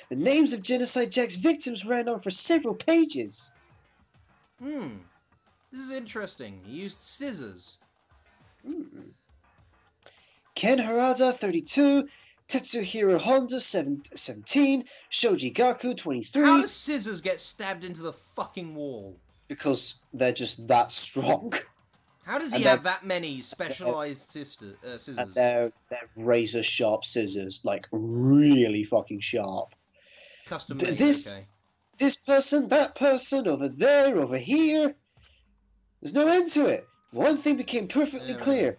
The names of Genocide Jack's victims ran on for several pages. Hmm. This is interesting. He used scissors. Hmm. Ken Harada, 32, Tetsuhiro Honda, 7, 17, Shoji Gaku, 23. How does scissors get stabbed into the fucking wall? Because they're just that strong. How does he And have that many specialized sister, uh, And scissors? they're, they're razor sharp scissors, like really fucking sharp. Custom made, this- okay. This person, that person, over there, over here. There's no end to it. One thing became perfectly we clear.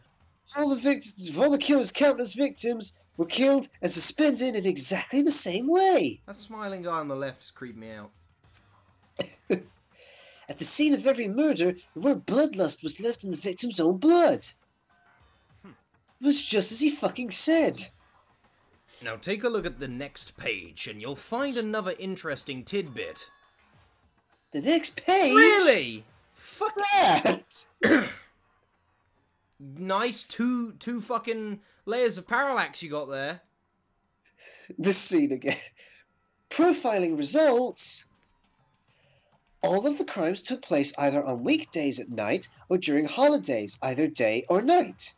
All the victims, all the killer's countless victims were killed and suspended in exactly the same way. That smiling guy on the left is creeping me out. *laughs* At the scene of every murder, the word bloodlust was left in the victim's own blood. Hmm. It was just as he fucking said. Now take a look at the next page, and you'll find another interesting tidbit. The next page. Really? Fuck That. *clears throat* nice two two fucking layers of parallax you got there. This scene again. *laughs* Profiling results. All of the crimes took place either on weekdays at night or during holidays, either day or night.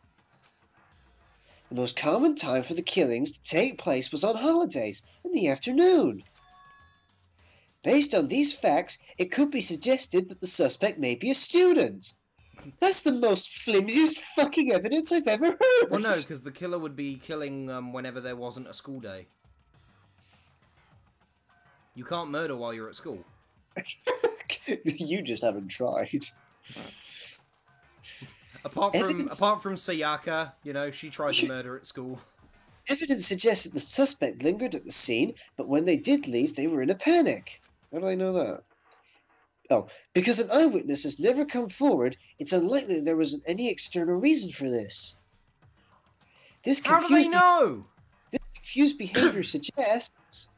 The most common time for the killings to take place was on holidays in the afternoon. Based on these facts, it could be suggested that the suspect may be a student. That's the most flimsiest fucking evidence I've ever heard. Well, no, because the killer would be killing um, whenever there wasn't a school day. You can't murder while you're at school. *laughs* you just haven't tried. Apart from Evidence- apart from Sayaka, you know, she tried to murder at school. Evidence suggests that the suspect lingered at the scene, but when they did leave, they were in a panic. How do I know that? Oh, because an eyewitness has never come forward, it's unlikely there was any external reason for this. This How do confused, they know? this confused behavior *clears throat* suggests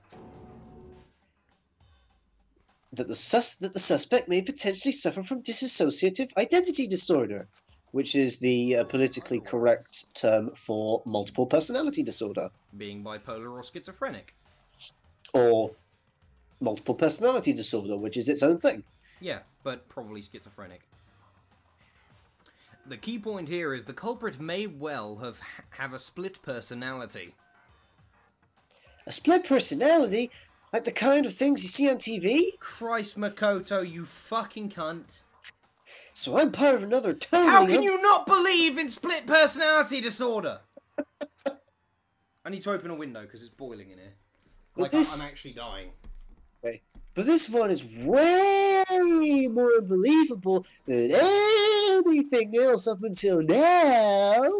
that the sus that the suspect may potentially suffer from dissociative identity disorder, which is the uh, politically correct term for multiple personality disorder. Being bipolar or schizophrenic. or multiple personality disorder, which is its own thing. Yeah, but probably schizophrenic. The key point here is the culprit may well have have a split personality. A split personality, like the kind of things you see on TV. Christ, Makoto, you fucking cunt. So I'm part of another totally. How can you not believe in split personality disorder? *laughs* I need to open a window because it's boiling in here. Like this- I'm actually dying. But this one is way more unbelievable than anything else up until now.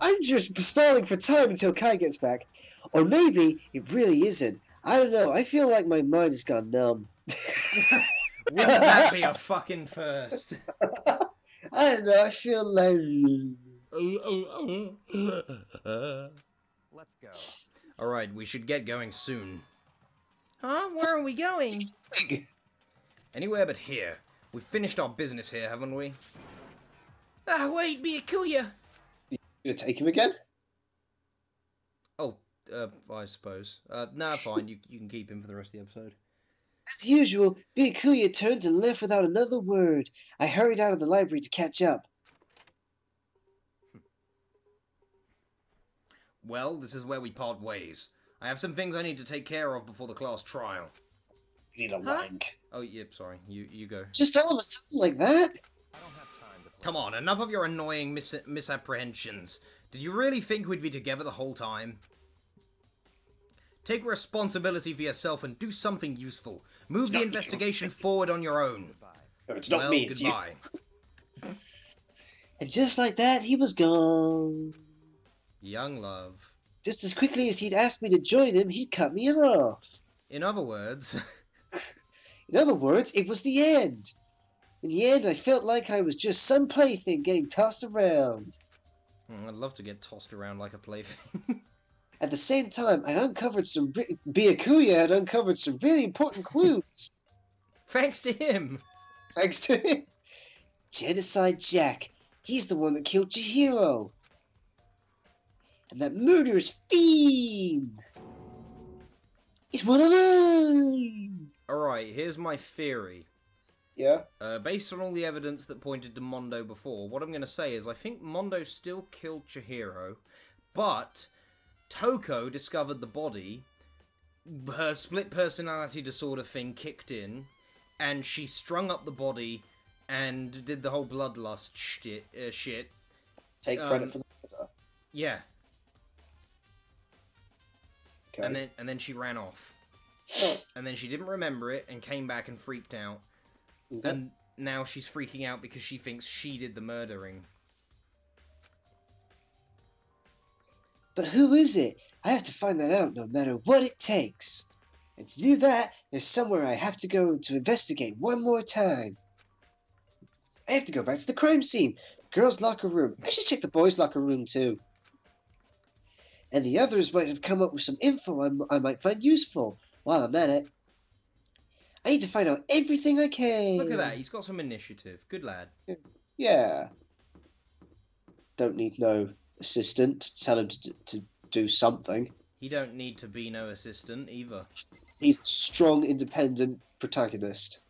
I'm just stalling for time until Kai gets back. Or maybe it really isn't. I don't know. I feel like my mind has gone numb. *laughs* Wouldn't that be a fucking first? *laughs* I don't know. I feel like. Let's go. Alright, we should get going soon. Huh? Where are we going? *laughs* Anywhere but here. We've finished our business here, haven't we? Ah, wait, Byakuya. You take him again? Oh, uh, I suppose. Uh, nah, *laughs* fine. You, you can keep him for the rest of the episode. As usual, Byakuya turned and left without another word. I hurried out of the library to catch up. Well, this is where we part ways. I have some things I need to take care of before the class trial. need a Huh? wank. Oh, yep, sorry. You you go. Just all of a sudden like that? I don't have time to play. Come on, enough of your annoying mis- misapprehensions. Did you really think we'd be together the whole time? Take responsibility for yourself and do something useful. Move It's the not you. investigation forward on your own. No, it's not well, me, it's you. goodbye. *laughs* And just like that, he was gone. Young love. Just as quickly as he'd asked me to join him, he'd cut me off. In other words, *laughs* In other words, it was the end. In the end, I felt like I was just some plaything getting tossed around. Hmm, I'd love to get tossed around like a plaything. *laughs* At the same time, I uncovered some. Re- Byakuya had uncovered some really important clues. *laughs* Thanks to him. thanks to him. Genocide Jack. He's the one that killed Chihiro. And that murderous fiend is one of them. Alright, here's my theory. Yeah. Uh, based on all the evidence that pointed to Mondo before, what I'm going to say is I think Mondo still killed Chihiro, but Toko discovered the body, her split personality disorder thing kicked in, and she strung up the body and did the whole bloodlust shit. Uh, shit. Take Um, credit for the murder. Yeah, Okay. and then and then she ran off, *gasps* and then she didn't remember it and came back and freaked out, Okay. and now she's freaking out because she thinks she did the murdering. But who is it? I have to find that out no matter what it takes. And to do that, there's somewhere I have to go to investigate one more time. I have to go back to the crime scene, girls' locker room. I should check the boys' locker room too. And the others might have come up with some info I, might find useful while I'm at it. I need to find out everything I can. Look at that, he's got some initiative. Good lad. Yeah. Don't need no assistant to tell him to, d- to do something. He don't need to be no assistant either. He's a strong, independent protagonist.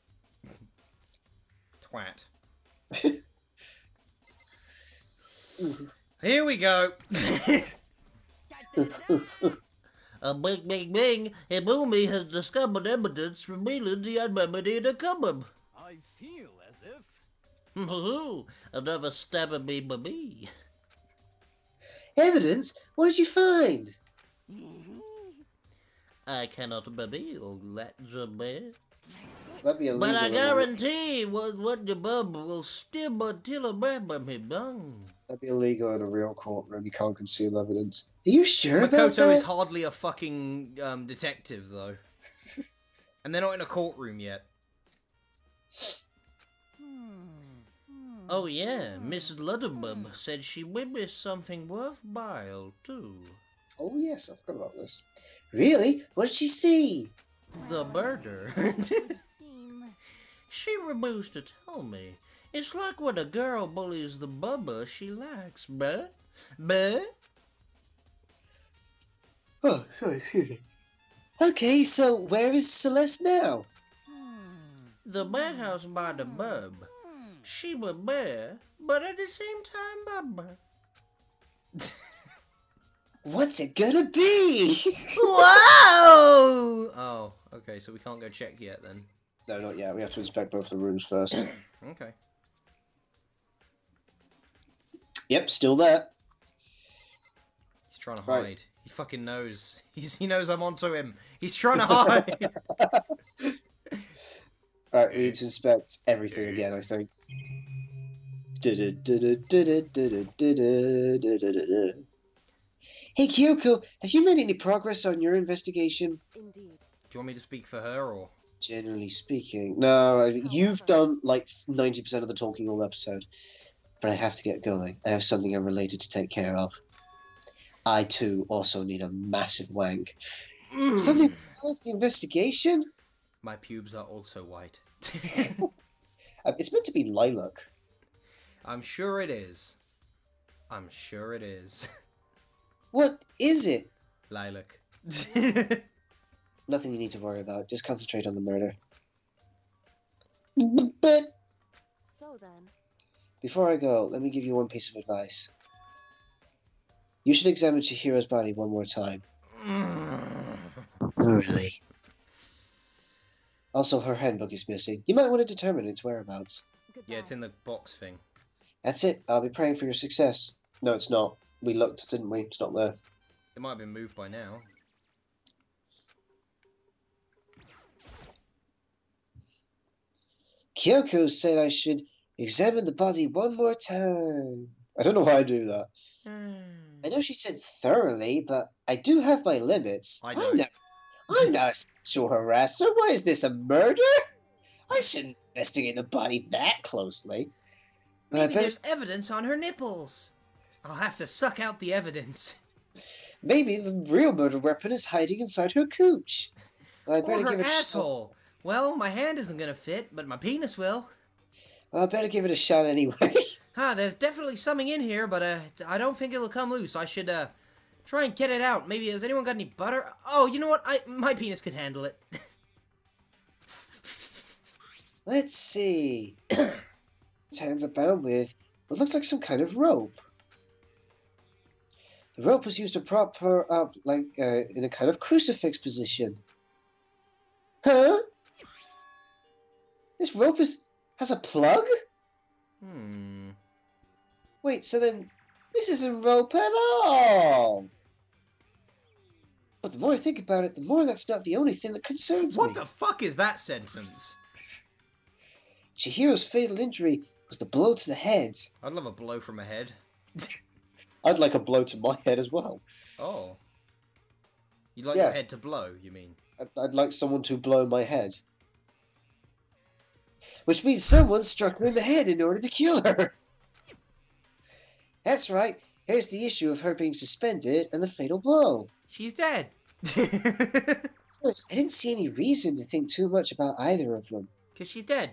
Twat. *laughs* Here we go. *laughs* A big, big, big, and Boomy has discovered evidence revealing the anonymity in the cupboard. I feel as if. Another stab at me, baby. Evidence? What did you find? Mm-hmm. I cannot reveal that, Jabber. That'd be illegal. But I guarantee what what the bub will still but till a remember me bung. That'd be illegal in a real courtroom. You can't conceal evidence. Are you sure about Makoto that? is hardly a fucking um, detective though, *laughs* and they're not in a courtroom yet. Oh yeah, Mrs. Luddabub said she witnessed something worthwhile too. Oh yes, I forgot about this. Really? What did she see? The murder. *laughs* She refused to tell me. It's like when a girl bullies the bubba she likes, bruh. Bruh? Oh, sorry, excuse me. Okay, so where is Celeste now? Hmm. The warehouse by the bub. She was bear, but at the same time bubba. *laughs* What's it gonna be? Whoa! *laughs* Oh, okay, so we can't go check yet then. no, not yet. We have to inspect both the rooms first. *coughs* Okay. Yep, still there. He's trying to Right. hide. He fucking knows. *laughs* He's, he knows I'm onto him. He's trying to hide. *laughs* *laughs* Alright, we need to inspect everything again, I think. Hey Kyoko, have you made any progress on your investigation? indeed. Do you want me to speak for her or? Generally speaking, no, you've done like 90% of the talking all episode. But I have to get going. I have something unrelated to take care of. I too also need a massive wank. Something besides the investigation? My pubes are also white. Uh, *laughs* *laughs* It's meant to be lilac. I'm sure it is. I'm sure it is. *laughs* What is it? Lilac. Nothing you need to worry about. Just concentrate on the murder. But So then, before I go, let me give you one piece of advice. You should examine Chihiro's body one more time. Thoroughly. Also, her handbook is missing. You might want to determine its whereabouts. Yeah, it's in the box thing. That's it. I'll be praying for your success. No, it's not. We looked, didn't we? It's not there. It might have been moved by now. Kyoko said I should examine the body one more time. I don't know why I do that. Hmm. I know she said thoroughly, but I do have my limits. I I'm don't. I'm not a sexual harasser. What is this, a murder? I shouldn't investigate the body that closely. Maybe better- there's evidence on her nipples. I'll have to suck out the evidence. Maybe the real murder weapon is hiding inside her cooch. I Or better her give it a shot. asshole. Well, my hand isn't gonna fit, but my penis will. I better give it a shot anyway. *laughs* Huh, there's definitely something in here, but uh, I don't think it'll come loose. I should uh, try and get it out. Maybe has anyone got any butter? Oh, you know what? I my penis could handle it. *laughs* Let's see. His hands are bound with what looks like some kind of rope. The rope was used to prop her up, like uh, in a kind of crucifix position. Huh? This rope is has a plug? hmm. Wait, so then this isn't rope at all. But the more I think about it, the more that's not the only thing that concerns What me. What the fuck is that sentence? Chihiro's fatal injury was the blow to the head. I'd love a blow from a head. *laughs* I'd like a blow to my head as well. Oh. You'd like Yeah. your head to blow, you mean? I'd, I'd like someone to blow my head. Which means someone struck her in the head in order to kill her. That's right. Here's the issue of her being suspended and the fatal blow. She's dead. First, I didn't see any reason to think too much about either of them. Because she's dead.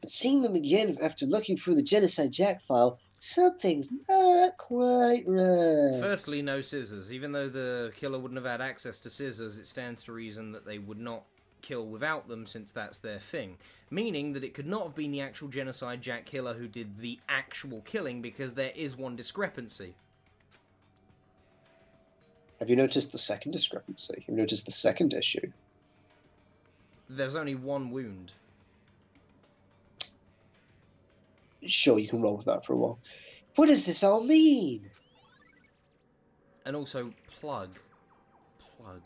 But seeing them again after looking through the Genocide Jack file, something's not quite right. Firstly, no scissors. Even though the killer wouldn't have had access to scissors, it stands to reason that they would not kill without them since that's their thing. Meaning that it could not have been the actual genocide Jack killer who did the actual killing because there is one discrepancy. Have you noticed the second discrepancy? Have you noticed the second issue? There's only one wound. Sure, you can roll with that for a while. What does this all mean? And also, plug. Plug.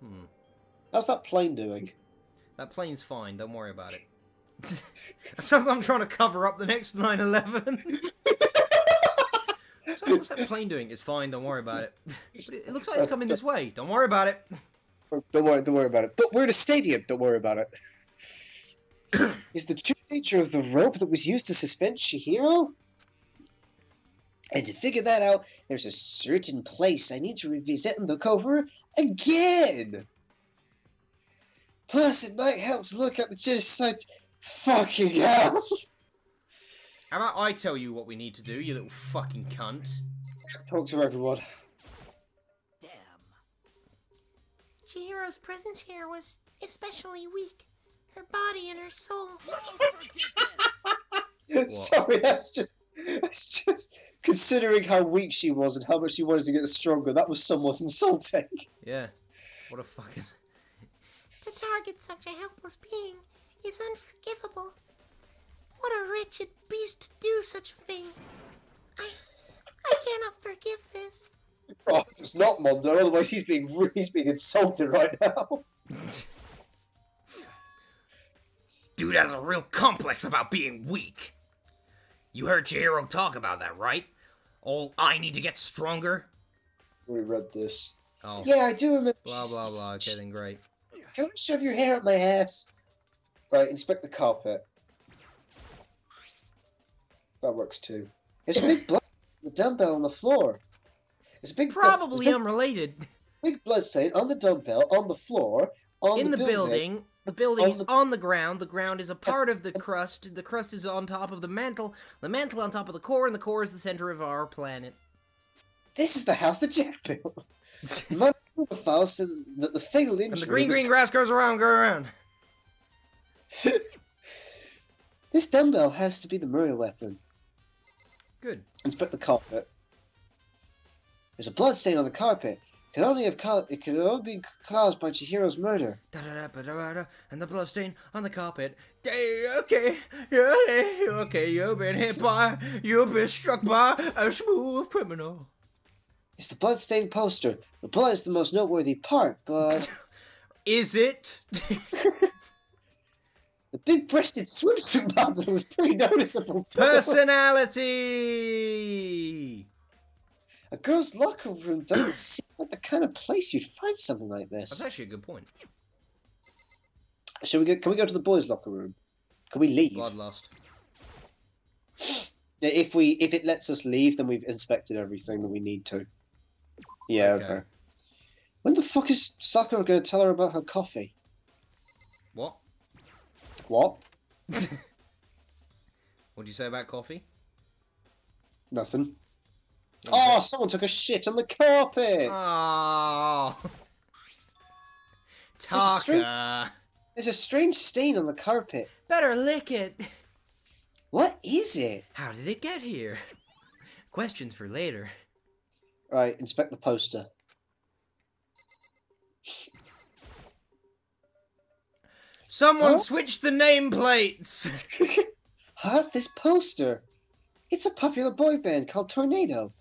Hmm. How's that plane doing? That plane's fine, don't worry about it. that sounds like I'm trying to cover up the next 9 11. *laughs* so what's that plane doing? It's fine, don't worry about it. It, it looks like it's coming this way. Don't worry about it. Don't worry, don't worry about it. But we're at a stadium. Don't worry about it. *clears throat* Is the true nature of the rope that was used to suspend Chihiro? And to figure that out, there's a certain place I need to revisit and look over again. Plus, it might help to look at the genocide. Fucking hell! How about I tell you what we need to do, you little fucking cunt? Talk to everyone. Damn. Chihiro's presence here was especially weak. Her body and her soul. *laughs* *laughs* Sorry, that's just. That's just considering how weak she was and how much she wanted to get stronger. That was somewhat insulting. Yeah. What a fucking. To target such a helpless being is unforgivable. What a wretched beast to do such a thing. I, I cannot forgive this. Oh, it's not Mondo. Otherwise, he's being *laughs* he's being insulted right now. *laughs* Dude has a real complex about being weak. You heard Chihiro talk about that, right? Oh, I need to get stronger? We read this. Oh. Yeah, I do remember. Blah, blah, blah. Okay, then great. Can I shove your hair up my ass? Right, inspect the carpet. That works too. There's a big *clears throat* blood on the dumbbell on the floor. It's a big Probably unrelated. big, blood stain on the dumbbell, on the floor, on In the building, the building on is the- on the ground. The ground is a part of the crust. The crust is on top of the mantle. The mantle on top of the core, and the core is the center of our planet. This is the house that Jack built. *laughs* Said that the fatal injury And the green, green grass grows around, go around. *laughs* This dumbbell has to be the murder weapon. Good. Inspect the carpet. There's a blood stain on the carpet. It could only have caused. It could only be caused by Chihiro's murder. Da da da da ba da, and the bloodstain on the carpet. Okay, okay, okay, you've been hit by, you've been struck by a smooth criminal. It's the bloodstained poster. The blood is the most noteworthy part, but *laughs* Is it? *laughs* the big-breasted swimsuit model is pretty noticeable too. Personality! A girl's locker room doesn't seem like the kind of place you'd find something like this. That's actually a good point. Shall we go? Can we go to the boys' locker room? Can we leave? Bloodlust. If we if it lets us leave, then we've inspected everything that we need to. Yeah. Okay. Okay. When the fuck is Sakura going to tell her about her coffee? What? What? *laughs* What do you say about coffee? Nothing. Oh, someone took a shit on the carpet. Oh. *laughs* There's a strange- Taka. There's a strange stain on the carpet. Better lick it. What is it? How did it get here? *laughs* Questions for later. Right, inspect the poster. Someone Huh? switched the nameplates. *laughs* *laughs* huh? This poster? It's a popular boy band called Tornado.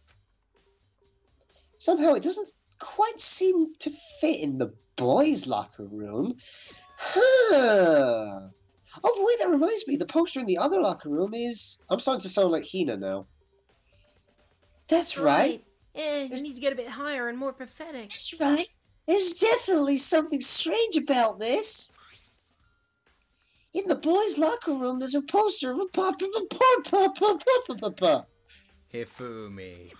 Somehow it doesn't quite seem to fit in the boys' locker room. Huh. Oh, wait, that reminds me. The poster in the other locker room is. I'm starting to sound like Hina now. That's right. Eh, you need to get a bit higher and more pathetic. That's right. There's definitely something strange about this. In the boys' locker room, there's a poster of a popular Hifumi.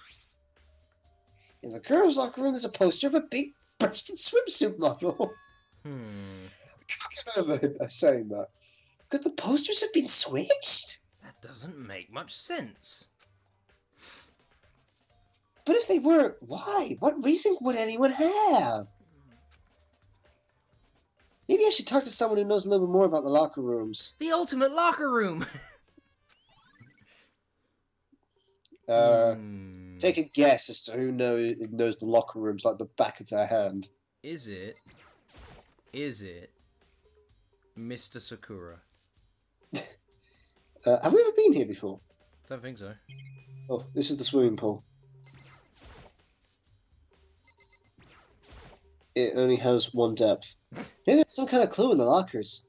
In the girls' locker room, there's a poster of a big breasted swimsuit model. Hmm. I can't remember saying that. Could the posters have been switched? That doesn't make much sense. But if they were, why? What reason would anyone have? Maybe I should talk to someone who knows a little bit more about the locker rooms. The ultimate locker room. *laughs* Uh, Hmm. Take a guess as to who know, knows the locker rooms like the back of their hand. Is it? Is it? Mr. Sakura. *laughs* Uh, have we ever been here before? Don't think so. Oh, this is the swimming pool. It only has one depth. Maybe there's some kind of clue in the lockers.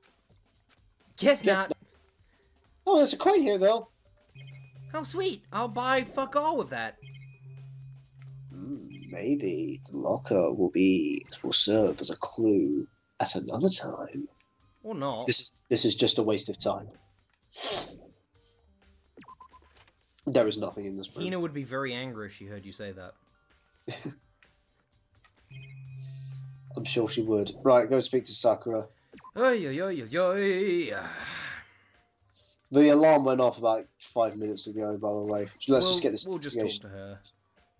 Guess Guess not. Oh, there's a coin here, though. How sweet. I'll buy fuck all with that. Hmm, maybe the locker will be will serve as a clue at another time. Or not. This is this is just a waste of time. There is nothing in this room. Hina would be very angry if she heard you say that. *laughs* I'm sure she would. Right, go speak to Sakura. Oy, oy, oy, oy, oy. The alarm went off about five minutes ago. By the way, let's We'll- just get this We'll just talk investigation. to her.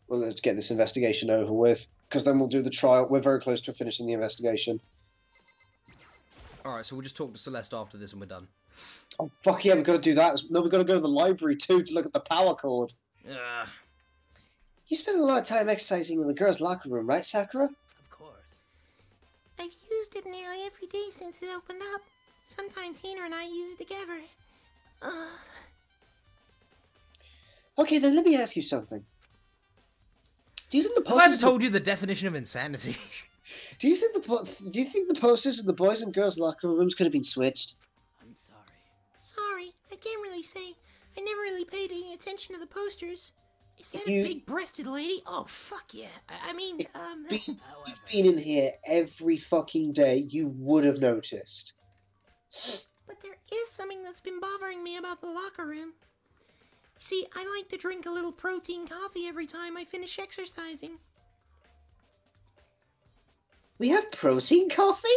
Well, let's get this investigation over with, because then we'll do the trial. We're very close to finishing the investigation. Alright, so we'll just talk to Celeste after this and we're done. Oh fuck yeah, we've got to do that. No, we've got to go to the library too to look at the power cord. Ugh, You spend a lot of time exercising in the girls' locker room, right, Sakura? Of used it nearly every day since it opened up. Sometimes Hina and I use it together. Ugh. Okay, then let me ask you something. Do you think the If I had posters? told you the definition of insanity. *laughs* Do you think the po- do you think the posters in the boys and girls' locker rooms could have been switched? I'm sorry. Sorry, I can't really say. I never really paid any attention to the posters. Is that You- a big-breasted lady? Oh, fuck yeah. I, I mean, um... Be- You've been in here every fucking day. You would have noticed. But there is something that's been bothering me about the locker room. See, I like to drink a little protein coffee every time I finish exercising. We have protein coffee.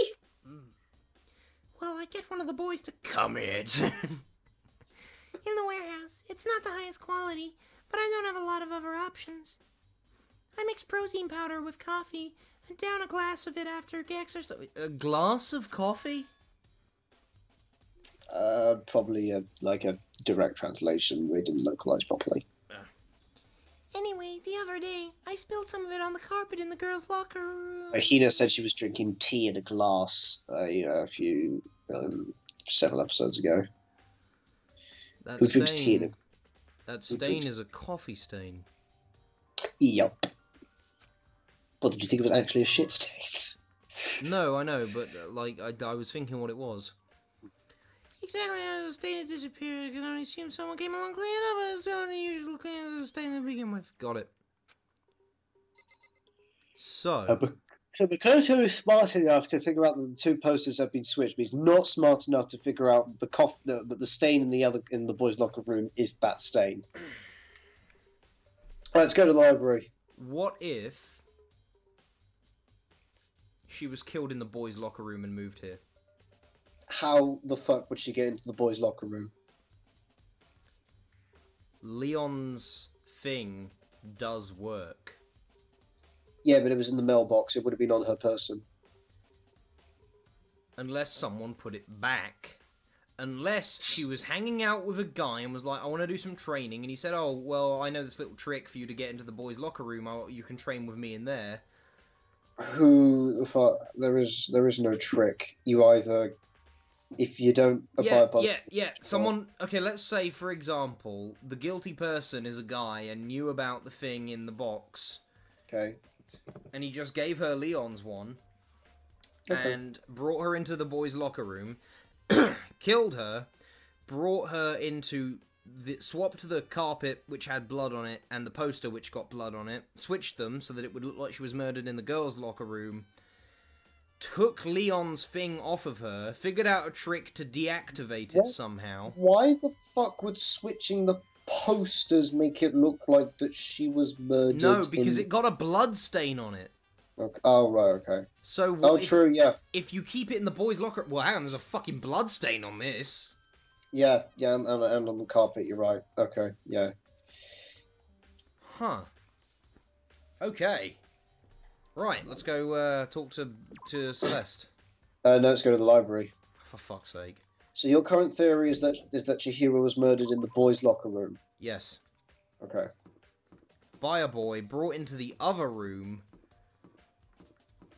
Well, I get one of the boys to Come it. *laughs* in the warehouse. It's not the highest quality, but I don't have a lot of other options. I mix protein powder with coffee and down a glass of it after exercise. a glass of coffee? Uh, probably a, like a direct translation. They didn't localize properly. Anyway, the other day, I spilled some of it on the carpet in the girls' locker room. Hina said she was drinking tea in a glass uh, you know, a few um, several episodes ago. That Who drinks tea in stain, that stain is a coffee stain. Yup. What did you think it was actually a shit stain? *laughs* No, I know, but uh, like I, I was thinking what it was. Exactly as the stain has disappeared, I can only assume someone came along cleaning up, but it's not the usual cleaning of the stain to begin with. Got it. So, Uh, so Makoto is smart enough to figure out that the two posters have been switched, but he's not smart enough to figure out the cough the, the, the stain in the other in the boys' locker room is that stain. Right, let's go to the library. what if she was killed in the boys' locker room and moved here? How the fuck would she get into the boys' locker room? Leon's thing does work. Yeah, but it was in the mailbox. It would have been on her person. unless someone put it back. Unless she was hanging out with a guy and was like, I want to do some training, and he said, Oh, well, I know this little trick for you to get into the boys' locker room. I'll, you can train with me in there. Who the fuck? There is there is no trick. You either, if you don't abide Yeah, by yeah, yeah. Someone, okay, let's say, for example, the guilty person is a guy and knew about the thing in the box, okay, and he just gave her Leon's one Okay. and brought her into the boys' locker room, *clears throat* killed her, brought her into the swapped the carpet which had blood on it and the poster which got blood on it, switched them so that it would look like she was murdered in the girls' locker room. Took Leon's thing off of her, figured out a trick to deactivate it What? somehow. why the fuck would switching the posters make it look like that she was murdered? No, because in... it got a blood stain on it. Okay. Oh right, okay. So Oh, if, true. Yeah, if you keep it in the boys' locker, well, hang on, there's a fucking blood stain on this. yeah, yeah, and, and, and on the carpet. You're right. Okay, yeah. Huh. Okay. Right, let's go uh, talk to to Celeste. Uh, no, let's go to the library. For fuck's sake. So your current theory is that is that Chihiro was murdered in the boys' locker room. Yes. Okay. By a boy, brought into the other room.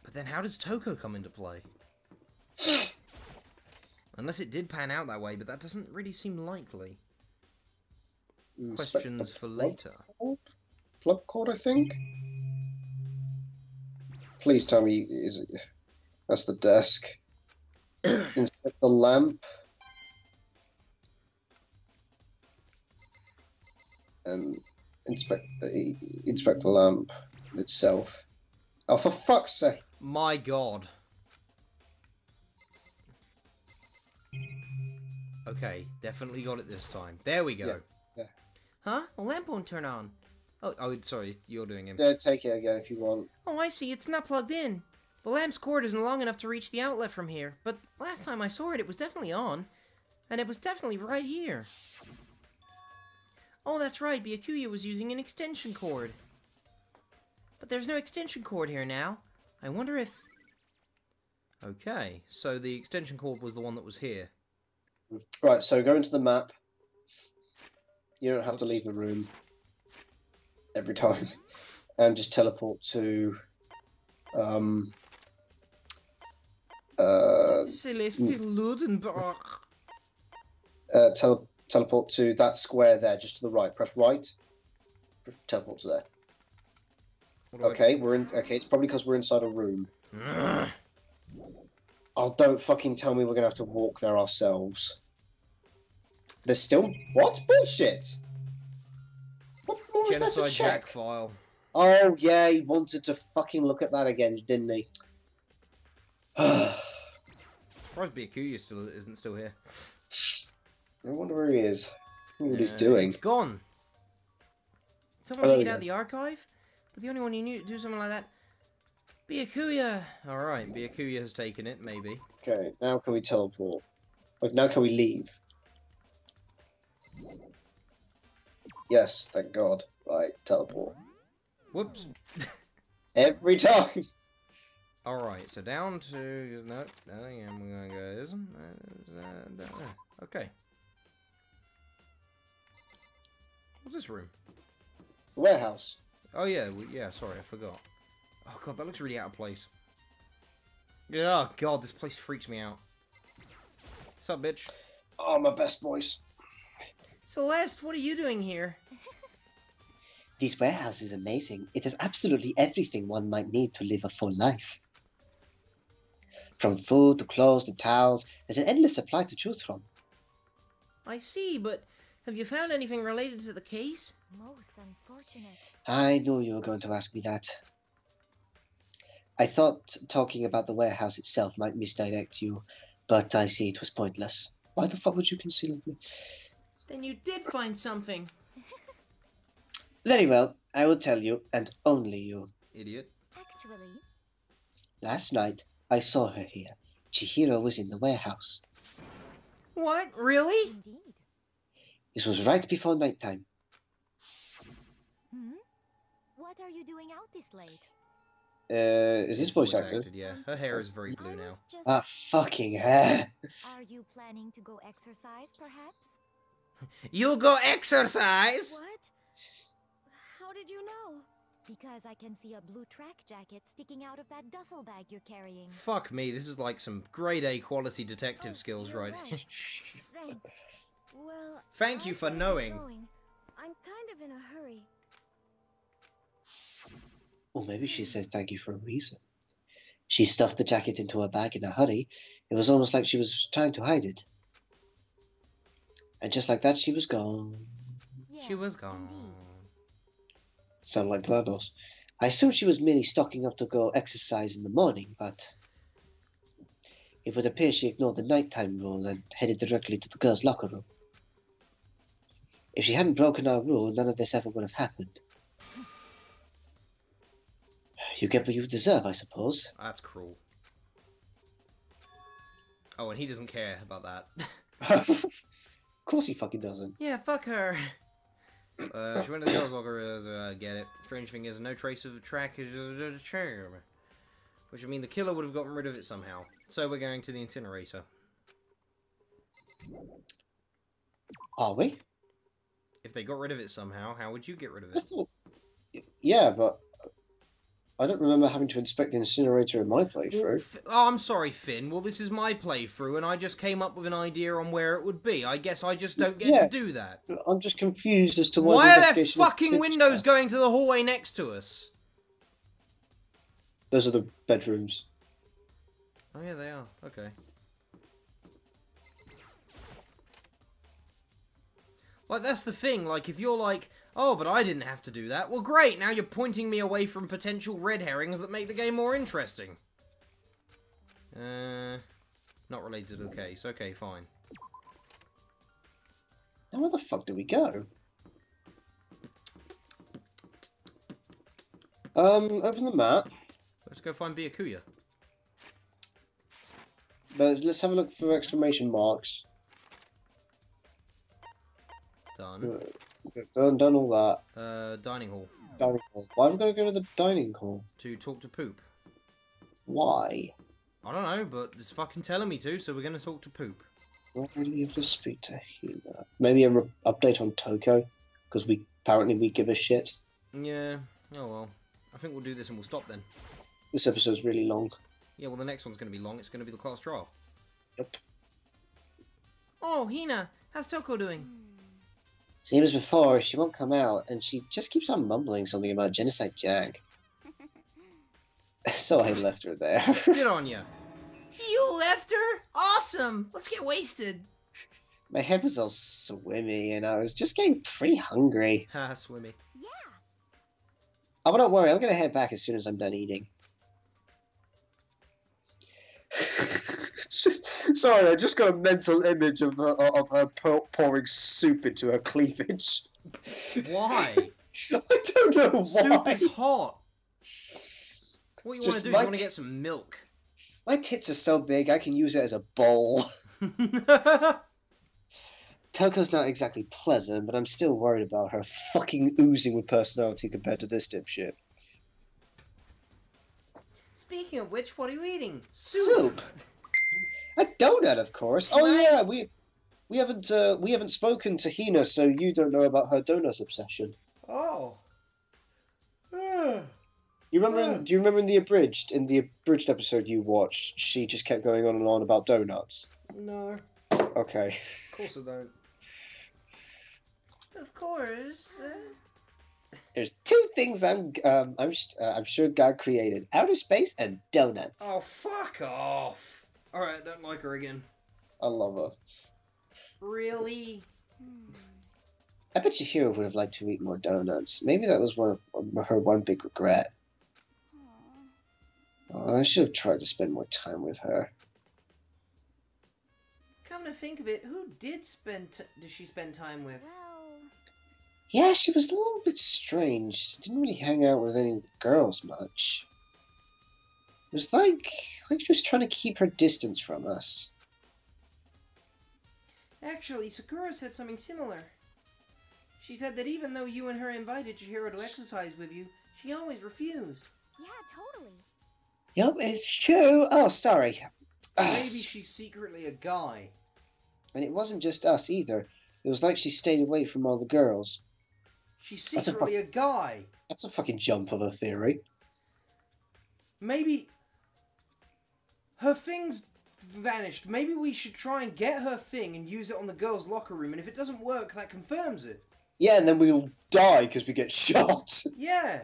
But then how does Toko come into play? *sighs* Unless it did pan out that way, but that doesn't really seem likely. Mm, Inspect Questions for later. cord? Plug cord, I think. Please tell me is it? That's the desk. *clears throat* Inspect the lamp. And inspect uh, the inspect the lamp itself. Oh, for fuck's sake! My god. Okay, definitely got it this time. There we go. Yes. Yeah. Huh? The lamp won't turn on. Oh, oh, sorry, you're doing it. yeah, take it again if you want. Oh, I see. It's not plugged in. The lamp's cord isn't long enough to reach the outlet from here. But last time I saw it, it was definitely on. And it was definitely right here. Oh, that's right. Byakuya was using an extension cord. But there's no extension cord here now. I wonder if... Okay, so the extension cord was the one that was here. Right, so go into the map. You don't have to leave the room every time, *laughs* and just teleport to um uh, Celeste Ludenberg. uh tele- teleport to that square there, just to the right. Press right. Teleport to there. What do I- Okay, we're in. Okay, it's probably because we're inside a room. Ugh. Oh, don't fucking tell me we're gonna have to walk there ourselves. There's still what bullshit? What more was there to check? Jack file. Oh yeah, he wanted to fucking look at that again, didn't he? *sighs* Surprised Byakuya still isn't still here. *sighs* *laughs* wonder where he is. I wonder what he's doing. It's gone. Someone Oh, take it out of the archive? But the only one you knew to do something like that... Byakuya. All right, Byakuya has taken it. Maybe. Okay, now can we teleport? Like now can we leave? Yes, thank God. Right, teleport. Whoops. *laughs* Every time. All right, so down to no, no, yeah, we're gonna go this one. uh. Okay. What's this room? The warehouse. Oh yeah, w- yeah. Sorry, I forgot. Oh god, that looks really out of place. Yeah, oh god, this place freaks me out. What's up, bitch? Oh, my best voice. Celeste, what are you doing here? *laughs* This warehouse is amazing. It has absolutely everything one might need to live a full life. From food to clothes to towels, there's an endless supply to choose from. I see, but have you found anything related to the case? Most unfortunate. I knew you were going to ask me that. I thought talking about the warehouse itself might misdirect you, but I see it was pointless. Why the fuck would you conceal me? Then you did find something. Very well, I will tell you, and only you. Idiot. Actually, Last night, I saw her here. Chihiro was in the warehouse. What? Really? indeed. This was right before nighttime. Hmm? What are you doing out this late? Uh, is this voice acted? Yeah, her hair is very blue now. was just... Ah, fucking hair. Are you planning to go exercise, perhaps? *laughs* You'll go exercise? What? How did you know? Because I can see a blue track jacket sticking out of that duffel bag you're carrying. Fuck me, this is like some grade A quality detective Oh, skills, you're right? *laughs* Thanks. Well, Thank you for knowing. going. I'm kind of in a hurry. Or maybe she said thank you for a reason. She stuffed the jacket into her bag in a hurry. It was almost like she was trying to hide it. And just like that, she was gone. she was Yes, gone. indeed. Sound like GLaDOS. I assumed she was merely stocking up to go exercise in the morning, but it would appear she ignored the nighttime rule and headed directly to the girls' locker room. If she hadn't broken our rule, none of this ever would have happened. You get what you deserve, I suppose. That's cruel. Oh, and he doesn't care about that. *laughs* of course he fucking doesn't. Yeah, fuck her. Uh, she went to the girls' locker. Uh, get it. Strange thing is, no trace of the track is a charm. Which would mean the killer would have gotten rid of it somehow. So we're going to the incinerator. Are we? If they got rid of it somehow, how would you get rid of I it? thought. Yeah, but I don't remember having to inspect the incinerator in my Well, playthrough. F- oh, I'm sorry, Finn. Well, this is my playthrough, and I just came up with an idea on where it would be. I guess I just don't get Yeah. to do that. I'm just confused as to why. Why the are there fucking windows black. going to the hallway next to us? Those are the bedrooms. Oh yeah, they are. Okay. Like that's the thing. Like if you're like, oh, but I didn't have to do that. Well, great. Now you're pointing me away from potential red herrings that make the game more interesting. Uh, not related to the case. Okay, fine. Now where the fuck do we go? Um, open the map. Let's go find Byakuya. But let's have a look for exclamation marks. Done. Uh, We've done, done all that. Uh, dining hall Dining hall. Why am I going to go to the dining hall? to talk to Poop. Why? I don't know, but it's fucking telling me to, so we're gonna talk to Poop. Why do you have to speak to Hina? Maybe a re- update on Toko, because we apparently we give a shit. Yeah. Oh well. I think we'll do this and we'll stop then. This episode's really long. Yeah, well, the next one's going to be long. It's going to be the class trial. Yep. Oh, Hina, how's Toko doing? Same as before, she won't come out, and she just keeps on mumbling something about Genocide Jack. *laughs* so I left her there. Good *laughs* on ya. You left her? Awesome! Let's get wasted. My head was all swimmy, and I was just getting pretty hungry. *laughs* Ha, swimmy. Yeah. Oh, but don't worry, I'm gonna head back as soon as I'm done eating. Just, sorry, I just got a mental image of her, of her pouring soup into her cleavage. Why? *laughs* I don't know why. Soup is hot. What do you want to do is you want to get some milk. My tits are so big, I can use it as a bowl. *laughs* Toko's not exactly pleasant, but I'm still worried about her fucking oozing with personality compared to this dipshit. Speaking of which, what are you eating? Soup. *laughs* A donut, of course. Oh yeah, we we haven't uh, we haven't spoken to Hina, so you don't know about her donut obsession. Oh. You remember? Yeah. In, do you remember in the abridged in the abridged episode you watched? She just kept going on and on about donuts. No, Okay. of course I don't. Of course. uh, There's two things I'm um I'm uh, I'm sure God created: outer space and donuts. Oh, fuck off. Alright, don't like her again. I love her. really? I bet you Hero would have liked to eat more donuts. Maybe that was one of her one big regret. Oh, I should have tried to spend more time with her. Come to think of it, who did spend t- did she spend time with? Yeah, she was a little bit strange. Didn't really hang out with any of the girls much. It was like like she was trying to keep her distance from us. Actually, Sakura said something similar. She said that even though you and her invited Chihiro to exercise with you, she always refused. yeah, totally. Yup, it's true. Oh, sorry. Ah, Maybe she's secretly a guy. And it wasn't just us either. It was like she stayed away from all the girls. She's That's a secretly a guy. That's a fucking jump of a theory. Maybe her thing's vanished. Maybe we should try and get her thing and use it on the girls' locker room, and if it doesn't work, that confirms it. Yeah, and then we'll die because we get *laughs* shot. Yeah.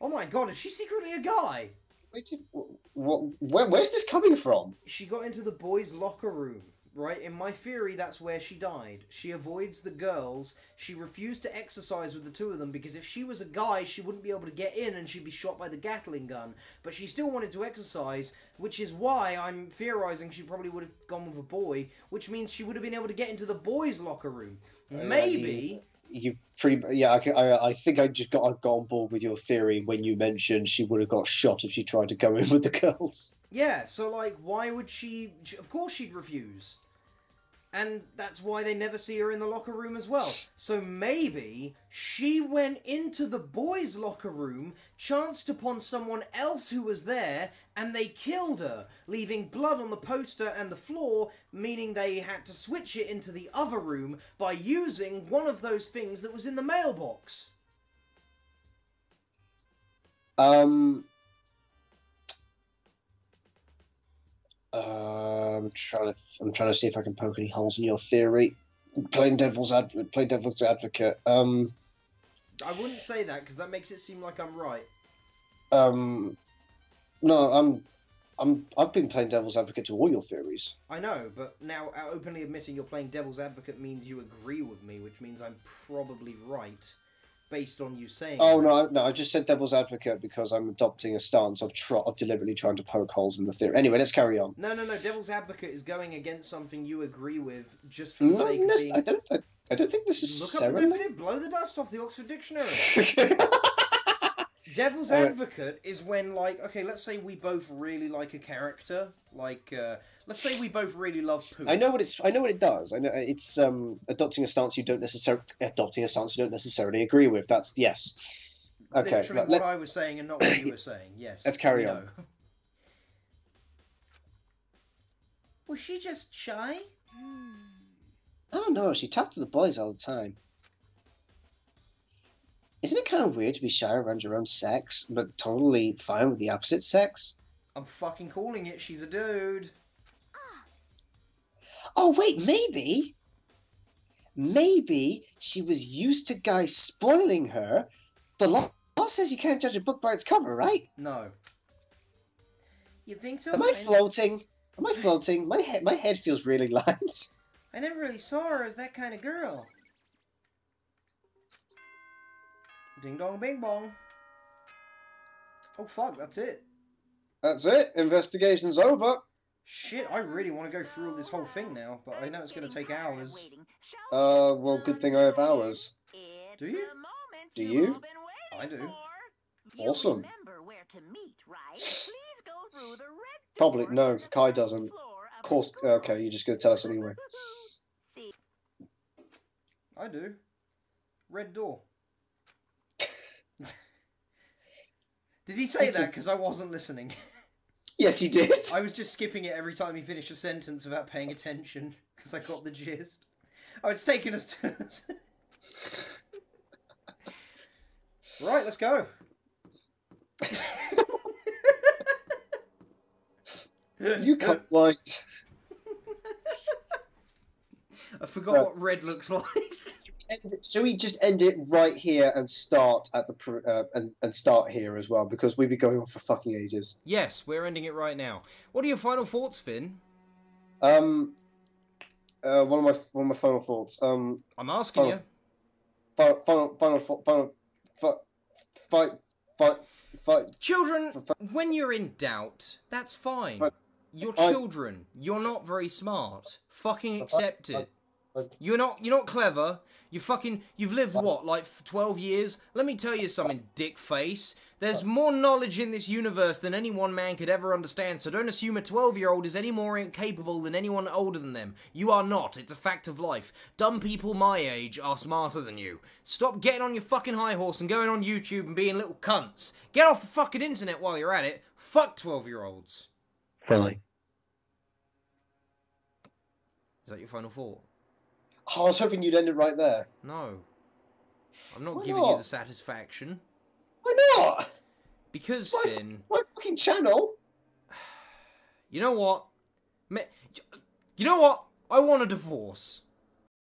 Oh my god, is she secretly a guy? Wait, did- wh- wh- where, where's this coming from? She got into the boys' locker room, right? In my theory, that's where she died. She avoids the girls. She refused to exercise with the two of them because if she was a guy, she wouldn't be able to get in and she'd be shot by the Gatling gun. But she still wanted to exercise, which is why I'm theorizing she probably would have gone with a boy, which means she would have been able to get into the boys' locker room. Maybe. You pretty yeah. I, I, I think I just got, I got on board with your theory when you mentioned she would have got shot if she tried to go in with the girls. Yeah, so like, why would she? Of course, she'd refuse, and that's why they never see her in the locker room as well. So maybe she went into the boys' locker room, chanced upon someone else who was there, and they killed her, leaving blood on the poster and the floor, meaning they had to switch it into the other room by using one of those things that was in the mailbox. Um. Uh, I'm trying to. I'm trying to see if I can poke any holes in your theory. Playing devil's advocate. Play devil's advocate. Um. I wouldn't say that because that makes it seem like I'm right. Um. No, I'm. I'm. I've been playing devil's advocate to all your theories. I know, but now uh, openly admitting you're playing devil's advocate means you agree with me, which means I'm probably right, based on you saying. Oh no, no! I just said devil's advocate because I'm adopting a stance of tro- of deliberately trying to poke holes in the theory. Anyway, let's carry on. No, no, no. Devil's advocate is going against something you agree with just for the Not sake of nec- being. I don't. I, I don't think this is. Look up the definition. Blow the dust off the Oxford Dictionary. *laughs* Devil's Alright. advocate is when, like, okay, let's say we both really like a character. Like, uh, let's say we both really love Pooh. I know what it's. I know what it does. I know it's um adopting a stance you don't necessarily adopting a stance you don't necessarily agree with. That's yes. Okay, Literally let- what let- I was saying and not what you were saying. *coughs* Yes. Let's carry on. know. *laughs* Was she just shy? Hmm. I don't know. She talked to the boys all the time. Isn't it kind of weird to be shy around your own sex, but totally fine with the opposite sex? I'm fucking calling it. She's a dude. Oh wait, maybe. Maybe she was used to guys spoiling her. The law, law says you can't judge a book by its cover, right? No. You think so? Am I I- floating? Am I floating? My head, my head feels really *laughs* light. I never really saw her as that kind of girl. Ding dong bing bong. Oh fuck, that's it. That's it. Investigation's over. Shit, I really want to go through all this whole thing now, but I know it's gonna take hours. Uh, well, good thing I have hours. Do you? Do you? I do. Awesome. *sighs* Probably Probably no. Kai doesn't. Of course. Okay, you're just gonna tell us anyway. *laughs* I do. Red door. Did he say It's that? Because I wasn't listening. *laughs* Yes, you did. I was just skipping it every time he finished a sentence without paying attention because I got the gist. Oh, it's taken us to. *laughs* Right, let's go. You *laughs* can't light. I forgot Right. what red looks like. End So we just end it right here and start at the uh, and and start here as well because we'd be going on for fucking ages. yes, we're ending it right now. What are your final thoughts, Finn? Um, uh, one of my one of my final thoughts. Um, I'm asking Oh. you. final final final thought- final fight fight fight fight. Children, when you're in doubt, that's fine. But You're I- children. You're not very smart. Fucking But I- accept it. You're not. You're not clever. You fucking. You've lived what, like twelve years? Let me tell you something, dick face. There's more knowledge in this universe than any one man could ever understand. So don't assume a twelve-year-old is any more capable than anyone older than them. You are not. It's a fact of life. Dumb people my age are smarter than you. Stop getting on your fucking high horse and going on YouTube and being little cunts. Get off the fucking internet while you're at it. Fuck twelve-year-olds. Fully. Is that your final thought? Oh, I was hoping you'd end it right there. No. I'm not Why giving you the satisfaction. Why not? Because, My, Finn, my fucking channel. *sighs* you know what? You know what? I want a divorce.